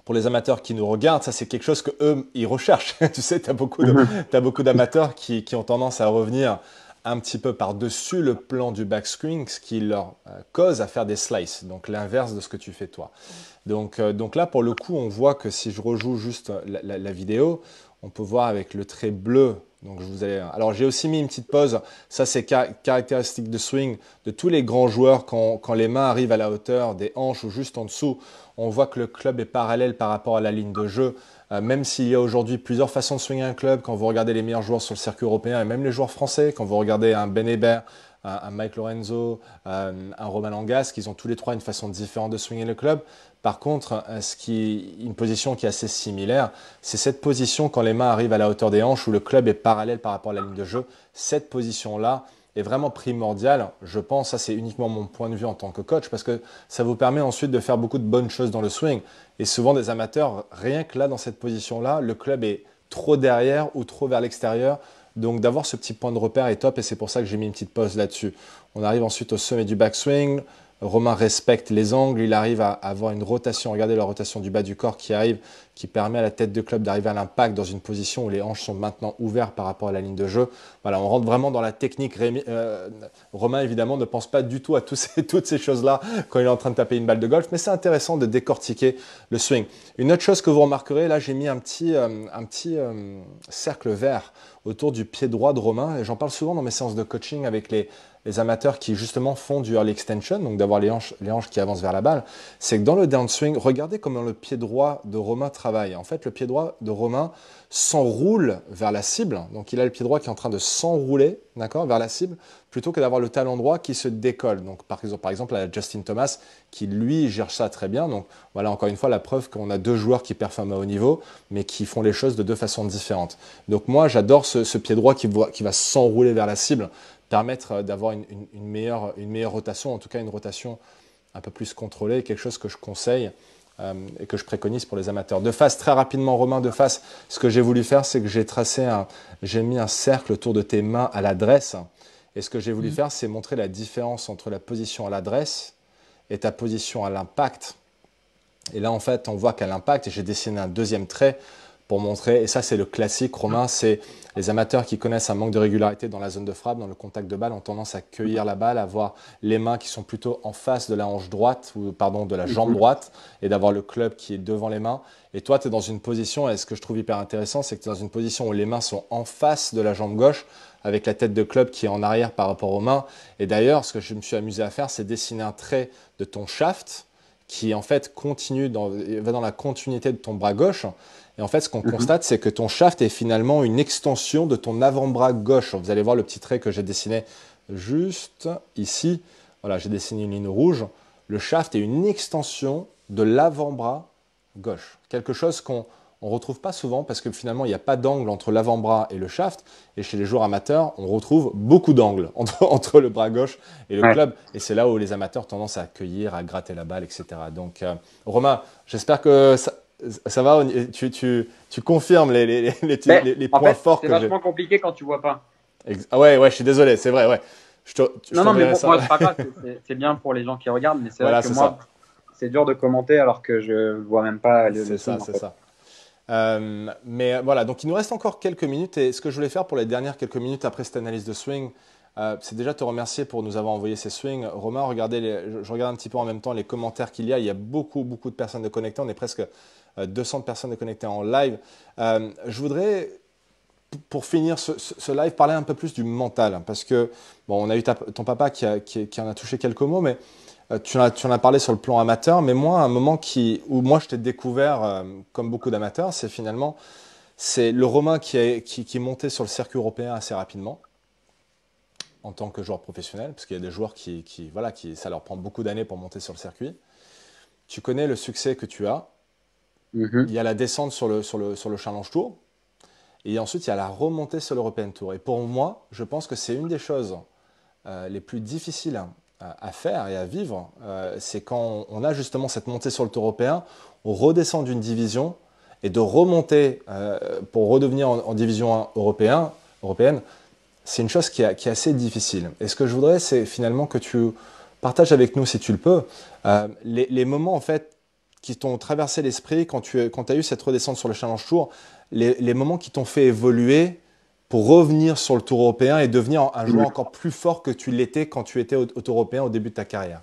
pour les amateurs qui nous regardent, ça c'est quelque chose que eux ils recherchent. [laughs] tu sais, tu as beaucoup mhm. d'amateurs qui, qui, ont tendance à revenir un petit peu par-dessus le plan du backswing, ce qui leur euh, cause à faire des slices, donc l'inverse de ce que tu fais toi. Donc, euh, donc là, pour le coup, on voit que si je rejoue juste la, la vidéo, on peut voir avec le trait bleu donc je vous ai... Alors j'ai aussi mis une petite pause. Ça c'est caractéristique de swing de tous les grands joueurs quand, les mains arrivent à la hauteur des hanches ou juste en dessous. On voit que le club est parallèle par rapport à la ligne de jeu. Euh, même s'il y a aujourd'hui plusieurs façons de swinger un club, quand vous regardez les meilleurs joueurs sur le circuit européen et même les joueurs français, quand vous regardez un Ben Hébert, un, Mike Lorenzo, euh, un Roman Langas, qui ont tous les trois une façon différente de swinger le club. Par contre, euh, une position qui est assez similaire, c'est cette position quand les mains arrivent à la hauteur des hanches où le club est parallèle par rapport à la ligne de jeu. Cette position-là est vraiment primordiale. Je pense, ça c'est uniquement mon point de vue en tant que coach, parce que ça vous permet ensuite de faire beaucoup de bonnes choses dans le swing. Et souvent des amateurs, rien que là, dans cette position-là, le club est trop derrière ou trop vers l'extérieur. Donc d'avoir ce petit point de repère est top et c'est pour ça que j'ai mis une petite pause là-dessus. On arrive ensuite au sommet du backswing. Romain respecte les angles, il arrive à avoir une rotation, regardez la rotation du bas du corps qui arrive, qui permet à la tête de club d'arriver à l'impact dans une position où les hanches sont maintenant ouvertes par rapport à la ligne de jeu. Voilà, on rentre vraiment dans la technique. Euh, Romain, évidemment, ne pense pas du tout à [laughs] toutes ces choses-là quand il est en train de taper une balle de golf, mais c'est intéressant de décortiquer le swing. Une autre chose que vous remarquerez, là j'ai mis un petit, euh, un petit euh, cercle vert autour du pied droit de Romain. Et j'en parle souvent dans mes séances de coaching avec les, amateurs qui justement font du early extension, donc d'avoir les hanches, les hanches qui avancent vers la balle, c'est que dans le downswing, regardez comment le pied droit de Romain travaille. En fait, le pied droit de Romain s'enroule vers la cible, donc il a le pied droit qui est en train de s'enrouler, d'accord, vers la cible, plutôt que d'avoir le talon droit qui se décolle. Par exemple, par exemple, Justin Thomas, qui lui gère ça très bien. Donc voilà encore une fois la preuve qu'on a deux joueurs qui performent à haut niveau, mais qui font les choses de deux façons différentes. Donc moi, j'adore ce, pied droit qui, va s'enrouler vers la cible permettre euh, d'avoir une meilleure rotation, en tout cas une rotation un peu plus contrôlée, quelque chose que je conseille euh, et que je préconise pour les amateurs. De face, très rapidement, Romain, de face, ce que j'ai voulu faire, c'est que j'ai tracé un, j'ai mis un cercle autour de tes mains à l'adresse. Et ce que j'ai voulu mmh. faire, c'est montrer la différence entre la position à l'adresse et ta position à l'impact. Et là, en fait, on voit qu'à l'impact, et j'ai dessiné un deuxième trait pour montrer, et ça c'est le classique romain, c'est les amateurs qui connaissent un manque de régularité dans la zone de frappe, dans le contact de balle, ont tendance à cueillir la balle, à avoir les mains qui sont plutôt en face de la hanche droite, ou pardon, de la jambe mhm. droite, et d'avoir le club qui est devant les mains. Et toi, tu es dans une position, et ce que je trouve hyper intéressant, c'est que tu es dans une position où les mains sont en face de la jambe gauche, avec la tête de club qui est en arrière par rapport aux mains. Et d'ailleurs, ce que je me suis amusé à faire, c'est dessiner un trait de ton shaft, qui en fait continue dans, va dans la continuité de ton bras gauche. Et en fait, ce qu'on mhm. constate, c'est que ton shaft est finalement une extension de ton avant-bras gauche. Vous allez voir le petit trait que j'ai dessiné juste ici. Voilà, j'ai dessiné une ligne rouge. Le shaft est une extension de l'avant-bras gauche. Quelque chose qu'on ne retrouve pas souvent parce que finalement, il n'y a pas d'angle entre l'avant-bras et le shaft. Et chez les joueurs amateurs, on retrouve beaucoup d'angles [laughs] entre, entre, le bras gauche et le club. Et c'est là où les amateurs ont tendance à accueillir, à gratter la balle, etc. Donc, euh, Romain, j'espère que ça, ça va, tu, tu, tu confirmes les, les, les, les points forts que C'est vachement compliqué quand tu vois pas. Ah ouais, ouais, je suis désolé, c'est vrai, ouais. Je te, non, non, mais pour moi, c'est pas grave, c'est bien pour les gens qui regardent, mais c'est vrai que moi, c'est dur de commenter alors que je vois même pas les C'est ça, c'est ça. Euh, mais voilà, donc il nous reste encore quelques minutes et ce que je voulais faire pour les dernières quelques minutes après cette analyse de swing, euh, c'est déjà te remercier pour nous avoir envoyé ces swings. Romain, regardez je regarde un petit peu en même temps les commentaires qu'il y a. Il y a beaucoup, beaucoup de personnes de connectées. On est presque 200 euh, personnes connectées en live. Euh, je voudrais, pour finir ce, live, parler un peu plus du mental. Parce que, bon, on a eu ton papa qui, en a touché quelques mots, mais euh, tu, en as, parlé sur le plan amateur. Mais moi, un moment qui, où moi je t'ai découvert, comme beaucoup d'amateurs, c'est finalement c'est le Romain qui est, qui, qui est monté sur le circuit européen assez rapidement en tant que joueur professionnel, parce qu'il y a des joueurs qui, qui, voilà, qui, ça leur prend beaucoup d'années pour monter sur le circuit. Tu connais le succès que tu as, Mhm. Il y a la descente sur le, sur le, sur le Challenge Tour. Et ensuite, il y a la remontée sur l'European Tour. Et pour moi, je pense que c'est une des choses euh, les plus difficiles à, faire et à vivre. Euh, c'est quand on a justement cette montée sur le Tour européen, on redescend d'une division et de remonter euh, pour redevenir en, division européen, européenne, c'est une chose qui est, qui est, assez difficile. Et ce que je voudrais, c'est finalement que tu partages avec nous, si tu le peux, les moments en fait qui t'ont traversé l'esprit quand tu quand as eu cette redescente sur le Challenge Tour, les, moments qui t'ont fait évoluer pour revenir sur le Tour européen et devenir un joueur encore plus fort que tu l'étais quand tu étais au, Tour européen au début de ta carrière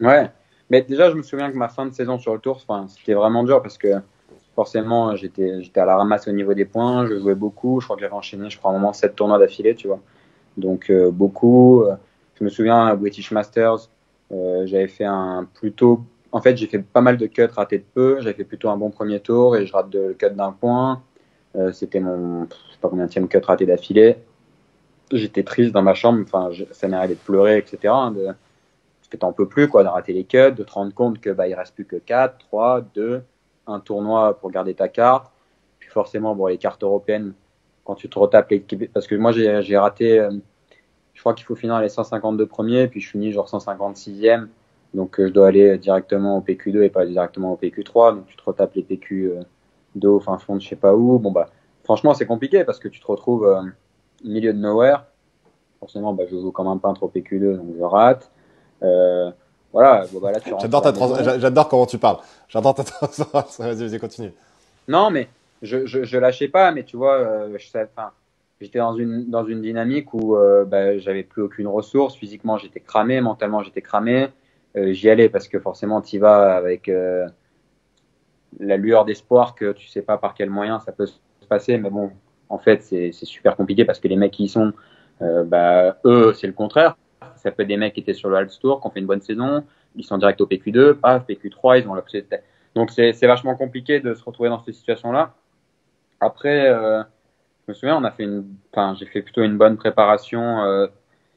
Ouais, mais déjà je me souviens que ma fin de saison sur le Tour, c'était vraiment dur parce que forcément j'étais à la ramasse au niveau des points, je jouais beaucoup, je crois que j'avais enchaîné, je crois un moment 7 tournois d'affilée, tu vois. Donc euh, beaucoup. Je me souviens à British Masters, euh, j'avais fait un plutôt en fait, j'ai fait pas mal de cuts ratés de peu. J'avais fait plutôt un bon premier tour et je rate le cut d'un point. Euh, c'était mon, je sais pas combien de cut raté d'affilée. J'étais triste dans ma chambre. Enfin, ça m'est arrivé de pleurer, etc. De, parce que t'en peux plus, quoi, de rater les cuts, de te rendre compte que, bah, il reste plus que 4, 3, 2, un tournoi pour garder ta carte. Puis forcément, bon, les cartes européennes, quand tu te retapes les, parce que moi, j'ai raté, euh, je crois qu'il faut finir les 152 premiers, puis je finis genre 156e donc euh, je dois aller directement au PQ2 et pas directement au PQ3. Donc tu te retapes les PQ euh, de haut, fin fond de je sais pas où. Bon bah franchement c'est compliqué parce que tu te retrouves euh, au milieu de nowhere. Forcément bah, je joue comme un peintre au PQ2 donc je rate. voilà, bon, bah, là, j'adore, ta j'adore comment tu parles. J'adore ta [laughs] transformation. Vas-y, vas-y, continue. Non, mais je, je, je, lâchais pas, mais tu vois, je enfin, j'étais dans une, dans une dynamique où bah, j'avais plus aucune ressource. Physiquement, j'étais cramé, mentalement, j'étais cramé. Euh, j'y allais parce que forcément tu y vas avec euh, la lueur d'espoir que tu sais pas par quel moyen ça peut se passer, mais bon, en fait, c'est super compliqué parce que les mecs qui y sont, euh, bah, eux, c'est le contraire. Ça peut être des mecs qui étaient sur le Alps Tour, qui ont fait une bonne saison, ils sont direct au PQ2, paf, PQ3, ils ont l'objet. Donc c'est vachement compliqué de se retrouver dans cette situation-là. Après, je me souviens, on a fait une, enfin, j'ai fait plutôt une bonne préparation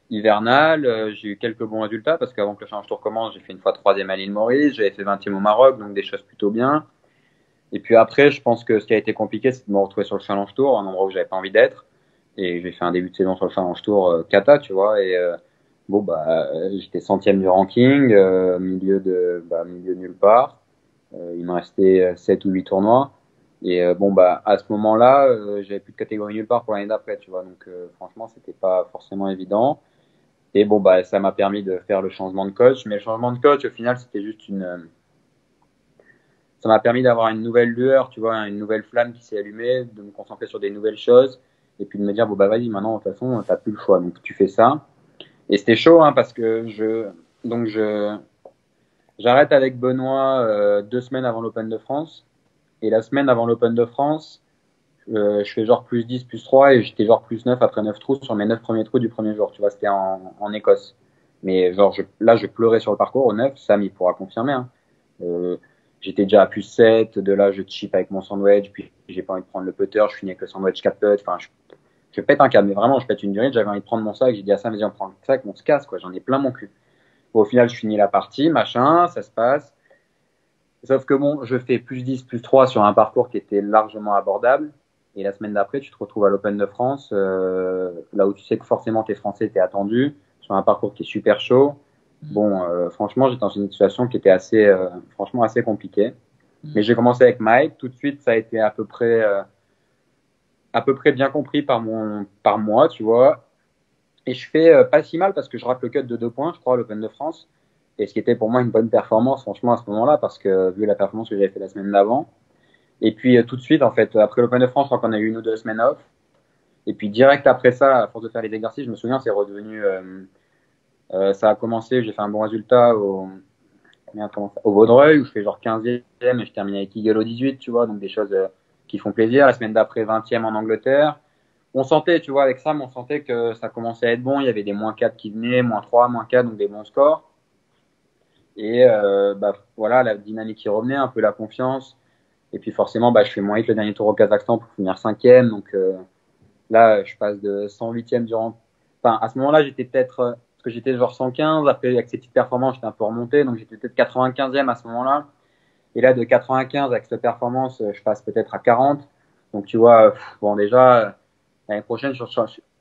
hivernale. Euh, j'ai eu quelques bons résultats parce qu'avant que le Challenge Tour commence, j'ai fait une fois troisième à l'île Maurice, j'avais fait 20e au Maroc, donc des choses plutôt bien. Et puis après, je pense que ce qui a été compliqué, c'est de me retrouver sur le Challenge Tour, un endroit où j'avais pas envie d'être. Et j'ai fait un début de saison sur le Challenge Tour euh, kata, tu vois. Et euh, bon, bah, j'étais centième du ranking, euh, milieu de, bah, milieu nulle part. Euh, il me restait 7 ou 8 tournois. Et bon, bah, à ce moment-là, j'avais plus de catégorie nulle part pour l'année d'après, tu vois. Donc, franchement, c'était pas forcément évident. Et bon, bah, ça m'a permis de faire le changement de coach. Mais le changement de coach, au final, c'était juste une, ça m'a permis d'avoir une nouvelle lueur, tu vois, une nouvelle flamme qui s'est allumée, de me concentrer sur des nouvelles choses, et puis de me dire, bon, bah, vas-y, maintenant, de toute façon, t'as plus le choix, donc tu fais ça. Et c'était chaud, hein, parce que je, donc je, j'arrête avec Benoît euh, deux semaines avant l'Open de France, et la semaine avant l'Open de France, euh, je fais genre plus 10, plus 3, et j'étais genre plus 9 après 9 trous sur mes 9 premiers trous du premier jour, tu vois, c'était en, en Écosse. Mais genre, je, là, je pleurais sur le parcours au 9, Sam, il pourra confirmer, hein. Euh, j'étais déjà à plus 7, de là je chip avec mon sandwich, puis j'ai pas envie de prendre le putter, je finis avec le sandwich 4 putts, enfin je, je pète un câble, mais vraiment je pète une durée, j'avais envie de prendre mon sac, j'ai dit à ça, vas-y on prend le sac, on se casse quoi, j'en ai plein mon cul. Au final je finis la partie, machin, ça se passe. Sauf que bon, je fais plus 10, plus 3 sur un parcours qui était largement abordable. Et la semaine d'après, tu te retrouves à l'Open de France, euh, là où tu sais que forcément t'es français, t'es attendu, sur un parcours qui est super chaud. Bon, euh, franchement, j'étais dans une situation qui était assez, euh, franchement, assez compliquée. Mm. Mais j'ai commencé avec Mike. Tout de suite, ça a été à peu près, à peu près bien compris par mon, par moi, tu vois. Et je fais pas si mal parce que je rate le cut de deux points, je crois, à l'Open de France. Et ce qui était pour moi une bonne performance, franchement, à ce moment-là, parce que vu la performance que j'avais fait la semaine d'avant. Et puis tout de suite, en fait, après l'Open de France, je crois qu'on a eu une ou deux semaines off. Et puis direct après ça, à force de faire les exercices, je me souviens, c'est redevenu euh, ça a commencé, j'ai fait un bon résultat au, au Vaudreuil où je fais genre 15e et je termine avec Eagle au 18, tu vois, donc des choses euh, qui font plaisir. La semaine d'après, 20e en Angleterre. On sentait, tu vois, avec ça, on sentait que ça commençait à être bon. Il y avait des moins 4 qui venaient, moins 3, moins 4, donc des bons scores. Et euh, bah, voilà, la dynamique qui revenait, un peu la confiance. Et puis forcément, bah, je fais moins vite le dernier tour au Kazakhstan pour finir 5e. Donc euh, là, je passe de 108e durant. Enfin, à ce moment-là, j'étais peut-être que j'étais genre 115. Après, avec ces petites performances, j'étais un peu remonté. Donc, j'étais peut-être 95e à ce moment-là. Et là, de 95 avec cette performance, je passe peut-être à 40. Donc, tu vois, bon, déjà, l'année prochaine,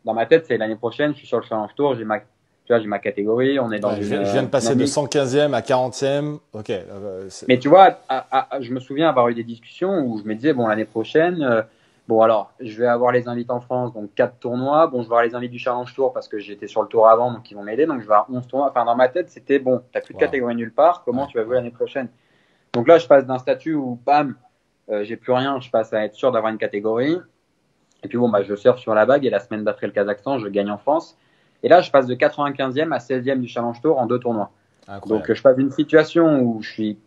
dans ma tête, c'est l'année prochaine, je suis sur le Challenge Tour, j'ai ma, tu vois, j'ai ma catégorie, on est dans je, viens de passer de 115e à 40e. Ok. Euh, Mais tu vois, je me souviens avoir eu des discussions où je me disais, bon, l'année prochaine, euh, Bon, alors, je vais avoir les invités en France, donc quatre tournois. Bon, je vais avoir les invités du Challenge Tour parce que j'étais sur le tour avant, donc ils vont m'aider. Donc, je vais avoir 11 tournois. Enfin, dans ma tête, c'était bon, t'as plus de catégorie nulle part. Comment tu vas jouer l'année prochaine? Donc là, je passe d'un statut où, bam, euh, j'ai plus rien. Je passe à être sûr d'avoir une catégorie. Et puis, bon, bah, je surfe sur la bague. Et la semaine d'après le Kazakhstan, je gagne en France. Et là, je passe de 95e à 16e du Challenge Tour en deux tournois. Donc, je passe d'une situation où je suis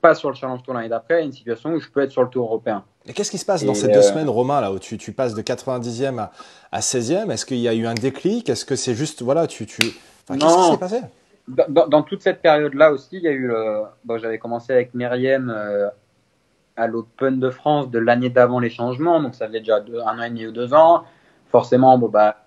pas sur le Challenge Tour l'année d'après, une situation où je peux être sur le Tour européen. Et qu'est-ce qui se passe dans ces deux euh, semaines, Romain, là, où tu, tu passes de 90e à, à 16e Est-ce qu'il y a eu un déclic? Est-ce que c'est juste, voilà, tu... tu... Enfin, qu'est-ce qui s'est passé? Dans, dans, toute cette période-là aussi, il y a eu le... Bon, j'avais commencé avec Myriam euh, à l'Open de France de l'année d'avant les changements, donc ça faisait déjà un an et demi ou deux ans. Forcément, bon, bah,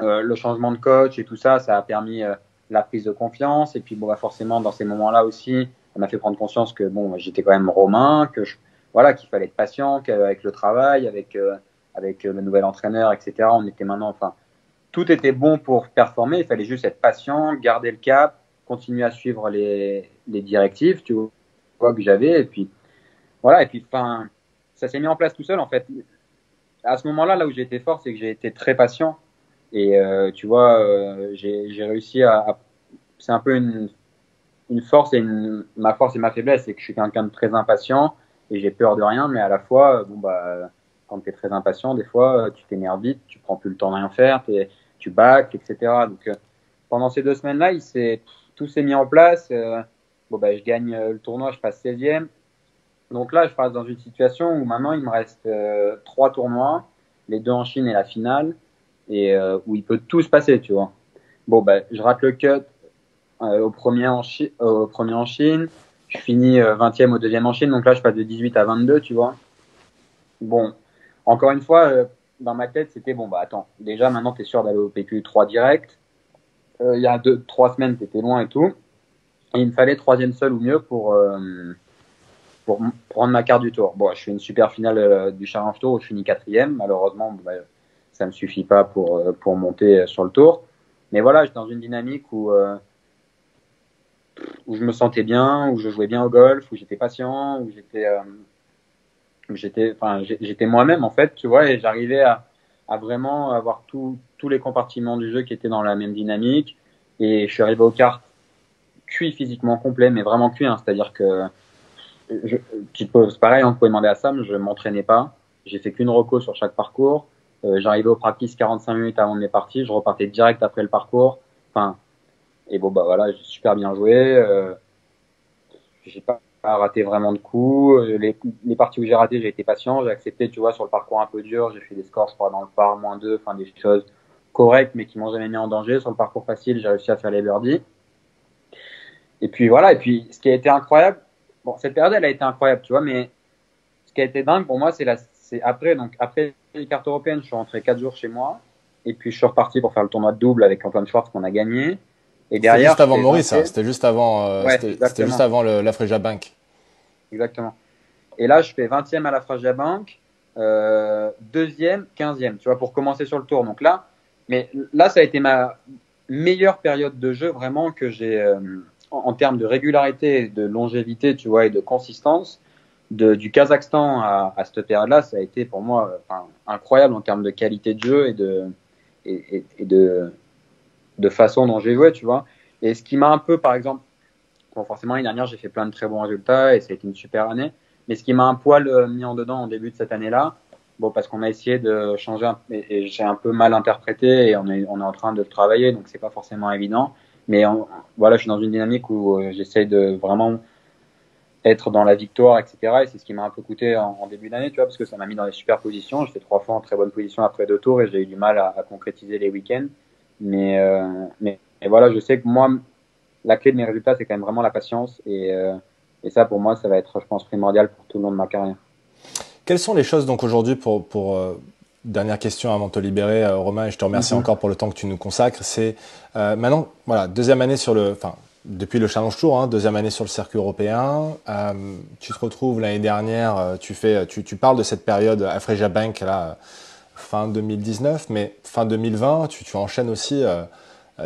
euh, le changement de coach et tout ça, ça a permis euh, la prise de confiance. Et puis, bon, bah, forcément, dans ces moments-là aussi, on m'a fait prendre conscience que bon, j'étais quand même romain, que je, voilà, qu'il fallait être patient, qu'avec le travail, avec euh, avec le nouvel entraîneur, etc. On était maintenant, enfin, tout était bon pour performer. Il fallait juste être patient, garder le cap, continuer à suivre les, les directives, tu vois, que j'avais. Et puis, voilà. Et puis, enfin, ça s'est mis en place tout seul, en fait. À ce moment-là, là où j'ai été fort, c'est que j'ai été très patient. Et euh, tu vois, euh, j'ai réussi à, à c'est un peu une, une force et une, ma force et ma faiblesse, c'est que je suis quelqu'un de très impatient et j'ai peur de rien, mais à la fois, bon bah, quand tu es très impatient, des fois, tu t'énerves vite, tu prends plus le temps de rien faire, tu bacs, etc. Donc, euh, pendant ces deux semaines-là, tout s'est mis en place. Euh, bon bah, je gagne euh, le tournoi, je passe 16e. Donc là, je passe dans une situation où maintenant il me reste euh, trois tournois, les deux en Chine et la finale, et euh, où il peut tout se passer, tu vois. Bon, ben, je rate le cut euh, au, premier en Chine, au premier en Chine, je finis 20e au deuxième en Chine, donc là je passe de 18 à 22, tu vois. Bon, encore une fois, dans ma tête, c'était bon, bah attends, déjà maintenant tu es sûr d'aller au PQ 3 direct. Il y a deux, trois semaines, tu étais loin et tout. Et il me fallait troisième seul ou mieux pour, pour prendre ma carte du tour. Bon, je fais une super finale euh, du Challenge Tour où je finis quatrième. Malheureusement, bah, ça me suffit pas pour, euh, pour monter sur le tour. Mais voilà, j'étais dans une dynamique où, euh, où je me sentais bien, où je jouais bien au golf, où j'étais patient, où j'étais, j'étais, enfin, j'étais moi-même en fait, tu vois, et j'arrivais à, à vraiment avoir tous les compartiments du jeu qui étaient dans la même dynamique. Et je suis arrivé aux cartes cuit physiquement complet, mais vraiment cuit, hein, c'est-à-dire que je, tu c'est pareil, on peut demander à Sam, je m'entraînais pas. J'ai fait qu'une reco sur chaque parcours. Euh, J'arrivais au practice 45 minutes avant de mes parties. Je repartais direct après le parcours. Enfin, et bon, bah voilà, j'ai super bien joué. Euh, j'ai pas raté vraiment de coups. Euh, les, les parties où j'ai raté, j'ai été patient. J'ai accepté, tu vois, sur le parcours un peu dur. J'ai fait des scores, je crois, dans le par, moins 2, enfin, des choses correctes, mais qui m'ont jamais mis en danger. Sur le parcours facile, j'ai réussi à faire les birdies. Et puis voilà, et puis ce qui a été incroyable, bon, cette période, elle a été incroyable, tu vois, mais ce qui a été dingue pour moi, c'est la, c'est après, donc après les cartes européennes, je suis rentré quatre jours chez moi, et puis je suis reparti pour faire le tournoi de double avec Antoine Schwartz qu'on a gagné. Et derrière, c'était juste avant Maurice, hein. c'était juste avant, euh, c'était juste avant le, la Freja Bank. Exactement. Et là, je fais 20e à la Freja Bank, euh, deuxième, 15e, tu vois, pour commencer sur le tour. Donc là, mais là, ça a été ma meilleure période de jeu vraiment que j'ai. Euh, en, termes de régularité, de longévité, tu vois, et de consistance, de, du Kazakhstan à, à cette période-là, ça a été pour moi enfin, incroyable en termes de qualité de jeu et de, et, et, de, de façon dont j'ai joué, tu vois. Et ce qui m'a un peu, par exemple, bon, forcément, l'année dernière, j'ai fait plein de très bons résultats et ça a été une super année. Mais ce qui m'a un poil euh, mis en dedans en début de cette année-là, bon, parce qu'on a essayé de changer, et, j'ai un peu mal interprété et on est, on est en train de travailler, donc c'est pas forcément évident. Mais voilà, je suis dans une dynamique où euh, j'essaye de vraiment être dans la victoire, etc. Et c'est ce qui m'a un peu coûté en, début d'année, tu vois, parce que ça m'a mis dans des super positions. J'étais trois fois en très bonne position après deux tours et j'ai eu du mal à, à concrétiser les week-ends. Mais, euh, mais voilà, je sais que moi, la clé de mes résultats, c'est quand même vraiment la patience. Et, euh, et ça, pour moi, ça va être, je pense, primordial pour tout le long de ma carrière. Quelles sont les choses donc aujourd'hui pour, pour euh, dernière question avant de te libérer, Romain, et je te remercie mhm. encore pour le temps que tu nous consacres. C'est maintenant, voilà, deuxième année sur le, enfin, depuis le Challenge Tour, hein, deuxième année sur le circuit européen. Euh, tu te retrouves l'année dernière, euh, tu fais, tu, tu, parles de cette période à Freja Bank là, fin 2019, mais fin 2020, tu, tu enchaînes aussi euh,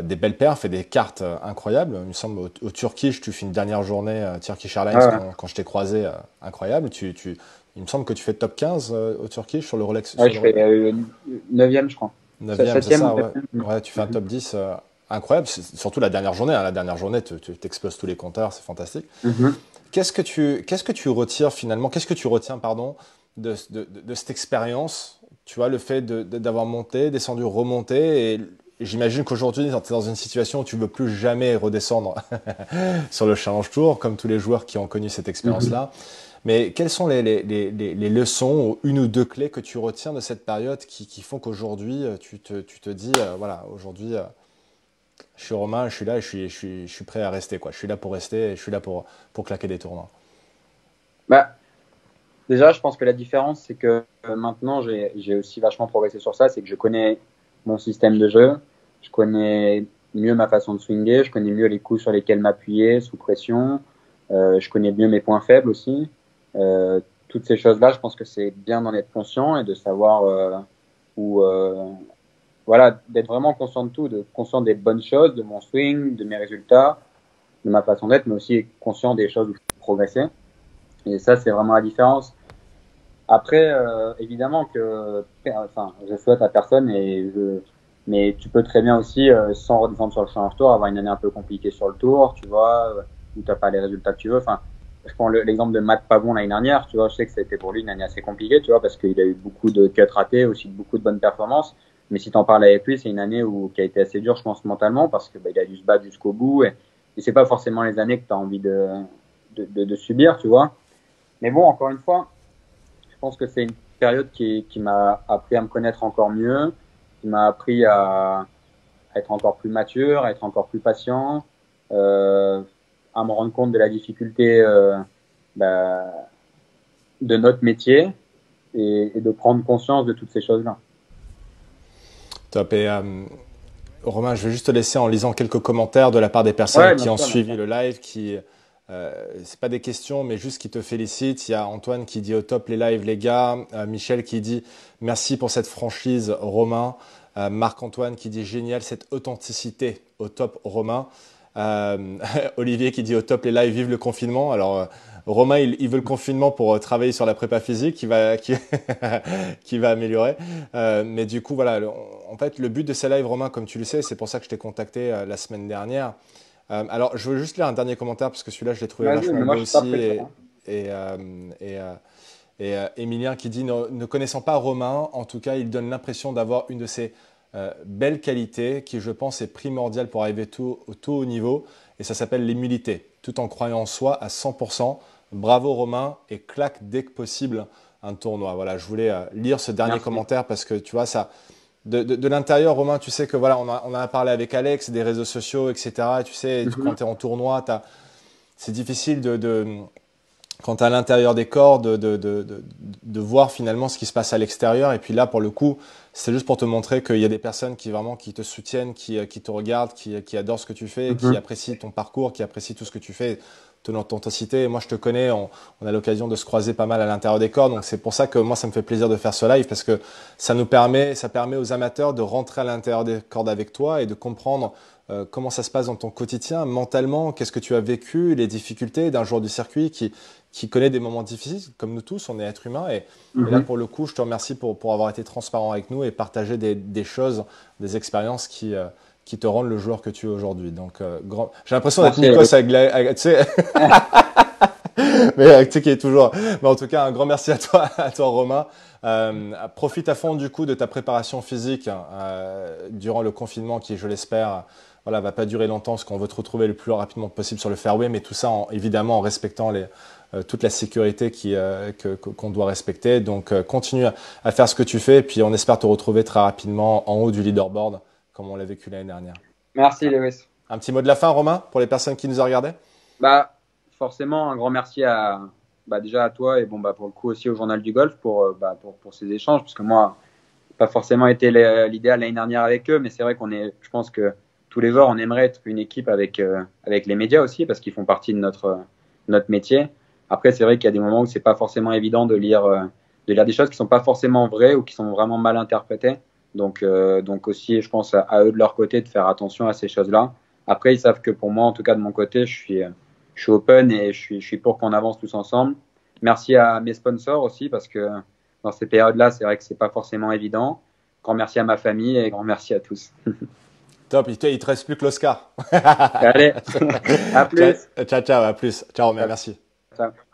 des belles perfs et des cartes incroyables. Il me semble au, au Turkish, tu fais une dernière journée Turkish Airlines ah quand, quand, je t'ai croisé, incroyable. Tu, tu, il me semble que tu fais top 15 euh, au Turquie sur le Rolex. Ouais, je fais 9e, je crois. 9e, c'est ça, ouais. ouais. Tu fais un top 10 euh, incroyable, surtout la dernière journée. Hein. La dernière journée, tu, tu exploses tous les compteurs, c'est fantastique. Mm-hmm. Qu'est-ce que tu qu'est-ce que tu retires finalement Qu'est-ce que tu retiens pardon de, de, de, cette expérience Tu vois le fait d'avoir monté, descendu, remonté et J'imagine qu'aujourd'hui, tu es dans une situation où tu veux plus jamais redescendre [laughs] sur le Challenge Tour, comme tous les joueurs qui ont connu cette expérience-là. Mm-hmm. Mais quelles sont les, les, les, les, leçons, une ou deux clés que tu retiens de cette période qui, qui font qu'aujourd'hui, euh, tu te, tu te dis, euh, voilà, aujourd'hui, euh, je suis Romain, je suis là je suis, je, suis, je suis prêt à rester. Quoi. Je suis là pour rester je suis là pour, pour claquer des tournois. Bah, déjà, je pense que la différence, c'est que maintenant, j'ai aussi vachement progressé sur ça, c'est que je connais mon système de jeu, je connais mieux ma façon de swinger, je connais mieux les coups sur lesquels m'appuyer sous pression, euh, je connais mieux mes points faibles aussi. Euh, toutes ces choses-là, je pense que c'est bien d'en être conscient et de savoir euh, où, euh, voilà, d'être vraiment conscient de tout, de conscient des bonnes choses, de mon swing, de mes résultats, de ma façon d'être, mais aussi conscient des choses où je peux progresser. Et ça, c'est vraiment la différence. Après, euh, évidemment que, enfin, je souhaite à personne et je, mais tu peux très bien aussi, euh, sans redescendre sur le champ tour, avoir une année un peu compliquée sur le tour, tu vois, où t'as pas les résultats que tu veux. Enfin, je prends l'exemple de Matt Pavon l'année dernière, tu vois, je sais que c'était pour lui une année assez compliquée, tu vois, parce qu'il a eu beaucoup de cuts ratés, aussi beaucoup de bonnes performances. Mais si t'en parles avec lui, c'est une année où, qui a été assez dure, je pense, mentalement, parce que bah, il a dû se battre jusqu'au bout, et, et c'est pas forcément les années que tu as envie de, de, de, de, subir, tu vois. mais bon, encore une fois, je pense que c'est une période qui, qui m'a appris à me connaître encore mieux, qui m'a appris à, être encore plus mature, à être encore plus patient, euh, à me rendre compte de la difficulté euh, bah, de notre métier et, et, de prendre conscience de toutes ces choses-là. Top. Et euh, Romain, je vais juste te laisser en lisant quelques commentaires de la part des personnes qui ont suivi le live, qui euh, c'est pas des questions, mais juste qui te félicitent. Il y a Antoine qui dit au top les lives, les gars. Euh, Michel qui dit merci pour cette franchise, Romain. Euh, Marc-Antoine qui dit génial cette authenticité au top, Romain. Euh, [laughs] Olivier qui dit au top les lives, vive le confinement. Alors, Romain, il, veut le confinement pour travailler sur la prépa physique qui va, [laughs] qui, qui va améliorer. mais du coup, voilà, en fait, le but de ces lives, Romain, comme tu le sais, c'est pour ça que je t'ai contacté la semaine dernière. Euh, alors, je veux juste lire un dernier commentaire parce que celui-là, je l'ai trouvé vachement beau aussi. Et, et, euh, et, euh, Emilien qui dit ne, connaissant pas Romain, en tout cas, il donne l'impression d'avoir une de ces belles qualités qui, je pense, est primordiale pour arriver tout, au tout haut niveau. Et ça s'appelle l'humilité, tout en croyant en soi à 100%. Bravo Romain et claque dès que possible un tournoi. Voilà, je voulais lire ce dernier commentaire parce que tu vois, ça, de, de, l'intérieur, Romain, tu sais que voilà, on a, on a parlé avec Alex des réseaux sociaux, etc. Tu sais, mhm. quand tu es en tournoi, c'est difficile de, de quand tu à l'intérieur des corps, de, de, de, de, voir finalement ce qui se passe à l'extérieur. Et puis là, pour le coup, c'est juste pour te montrer qu'il y a des personnes qui vraiment qui te soutiennent, qui, qui te regardent, qui, qui adorent ce que tu fais, qui mhm. apprécient ton parcours, qui apprécient tout ce que tu fais ton authenticité. Moi, je te connais, on, a l'occasion de se croiser pas mal à l'intérieur des corps. Donc, c'est pour ça que moi, ça me fait plaisir de faire ce live parce que ça nous permet, ça permet aux amateurs de rentrer à l'intérieur des cordes avec toi et de comprendre euh, comment ça se passe dans ton quotidien, mentalement, qu'est-ce que tu as vécu, les difficultés d'un joueur du circuit qui, qui connaît des moments difficiles, comme nous tous, on est êtres humains. Et, là, mhm. pour le coup, je te remercie pour, pour avoir été transparent avec nous et partager des, des choses, des expériences qui, euh, qui te rendent le joueur que tu es aujourd'hui. Donc, euh, grand... j'ai l'impression d'être Nikos avec, la... tu sais, [laughs] mais euh, tu sais qui est toujours. Mais en tout cas, un grand merci à toi, [laughs] à toi Romain. Euh, profite à fond du coup de ta préparation physique hein, euh, durant le confinement, qui, je l'espère, voilà, va pas durer longtemps, parce qu'on veut te retrouver le plus rapidement possible sur le fairway, mais tout ça, en, évidemment, en respectant les, toute la sécurité qui, qu'on doit respecter. Donc, continue à, faire ce que tu fais, et puis on espère te retrouver très rapidement en haut du leaderboard comme on l'a vécu l'année dernière. Merci Lewis. Un petit mot de la fin, Romain, pour les personnes qui nous ont regardé Bah, forcément, un grand merci à, bah, déjà à toi et bon, bah, pour le coup aussi au Journal du Golf pour, euh, bah, pour, pour ces échanges, parce que moi, pas forcément été l'idéal l'année dernière avec eux, mais c'est vrai qu'on est, je pense que tous les jours, on aimerait être une équipe avec, euh, avec les médias aussi, parce qu'ils font partie de notre, notre métier. Après, c'est vrai qu'il y a des moments où c'est pas forcément évident de lire, euh, de lire des choses qui sont pas forcément vraies ou qui sont vraiment mal interprétées. Donc, euh, donc aussi, je pense à, eux de leur côté de faire attention à ces choses-là. Après, ils savent que pour moi, en tout cas de mon côté, je suis, je suis open et je suis, je suis pour qu'on avance tous ensemble. Merci à mes sponsors aussi parce que dans ces périodes-là, c'est vrai que c'est pas forcément évident. Grand merci à ma famille et grand merci à tous. [laughs] Top, il te, il te reste plus que l'Oscar. Allez, [laughs] à plus. Ciao, ciao, à plus. Ciao, merci. Ciao.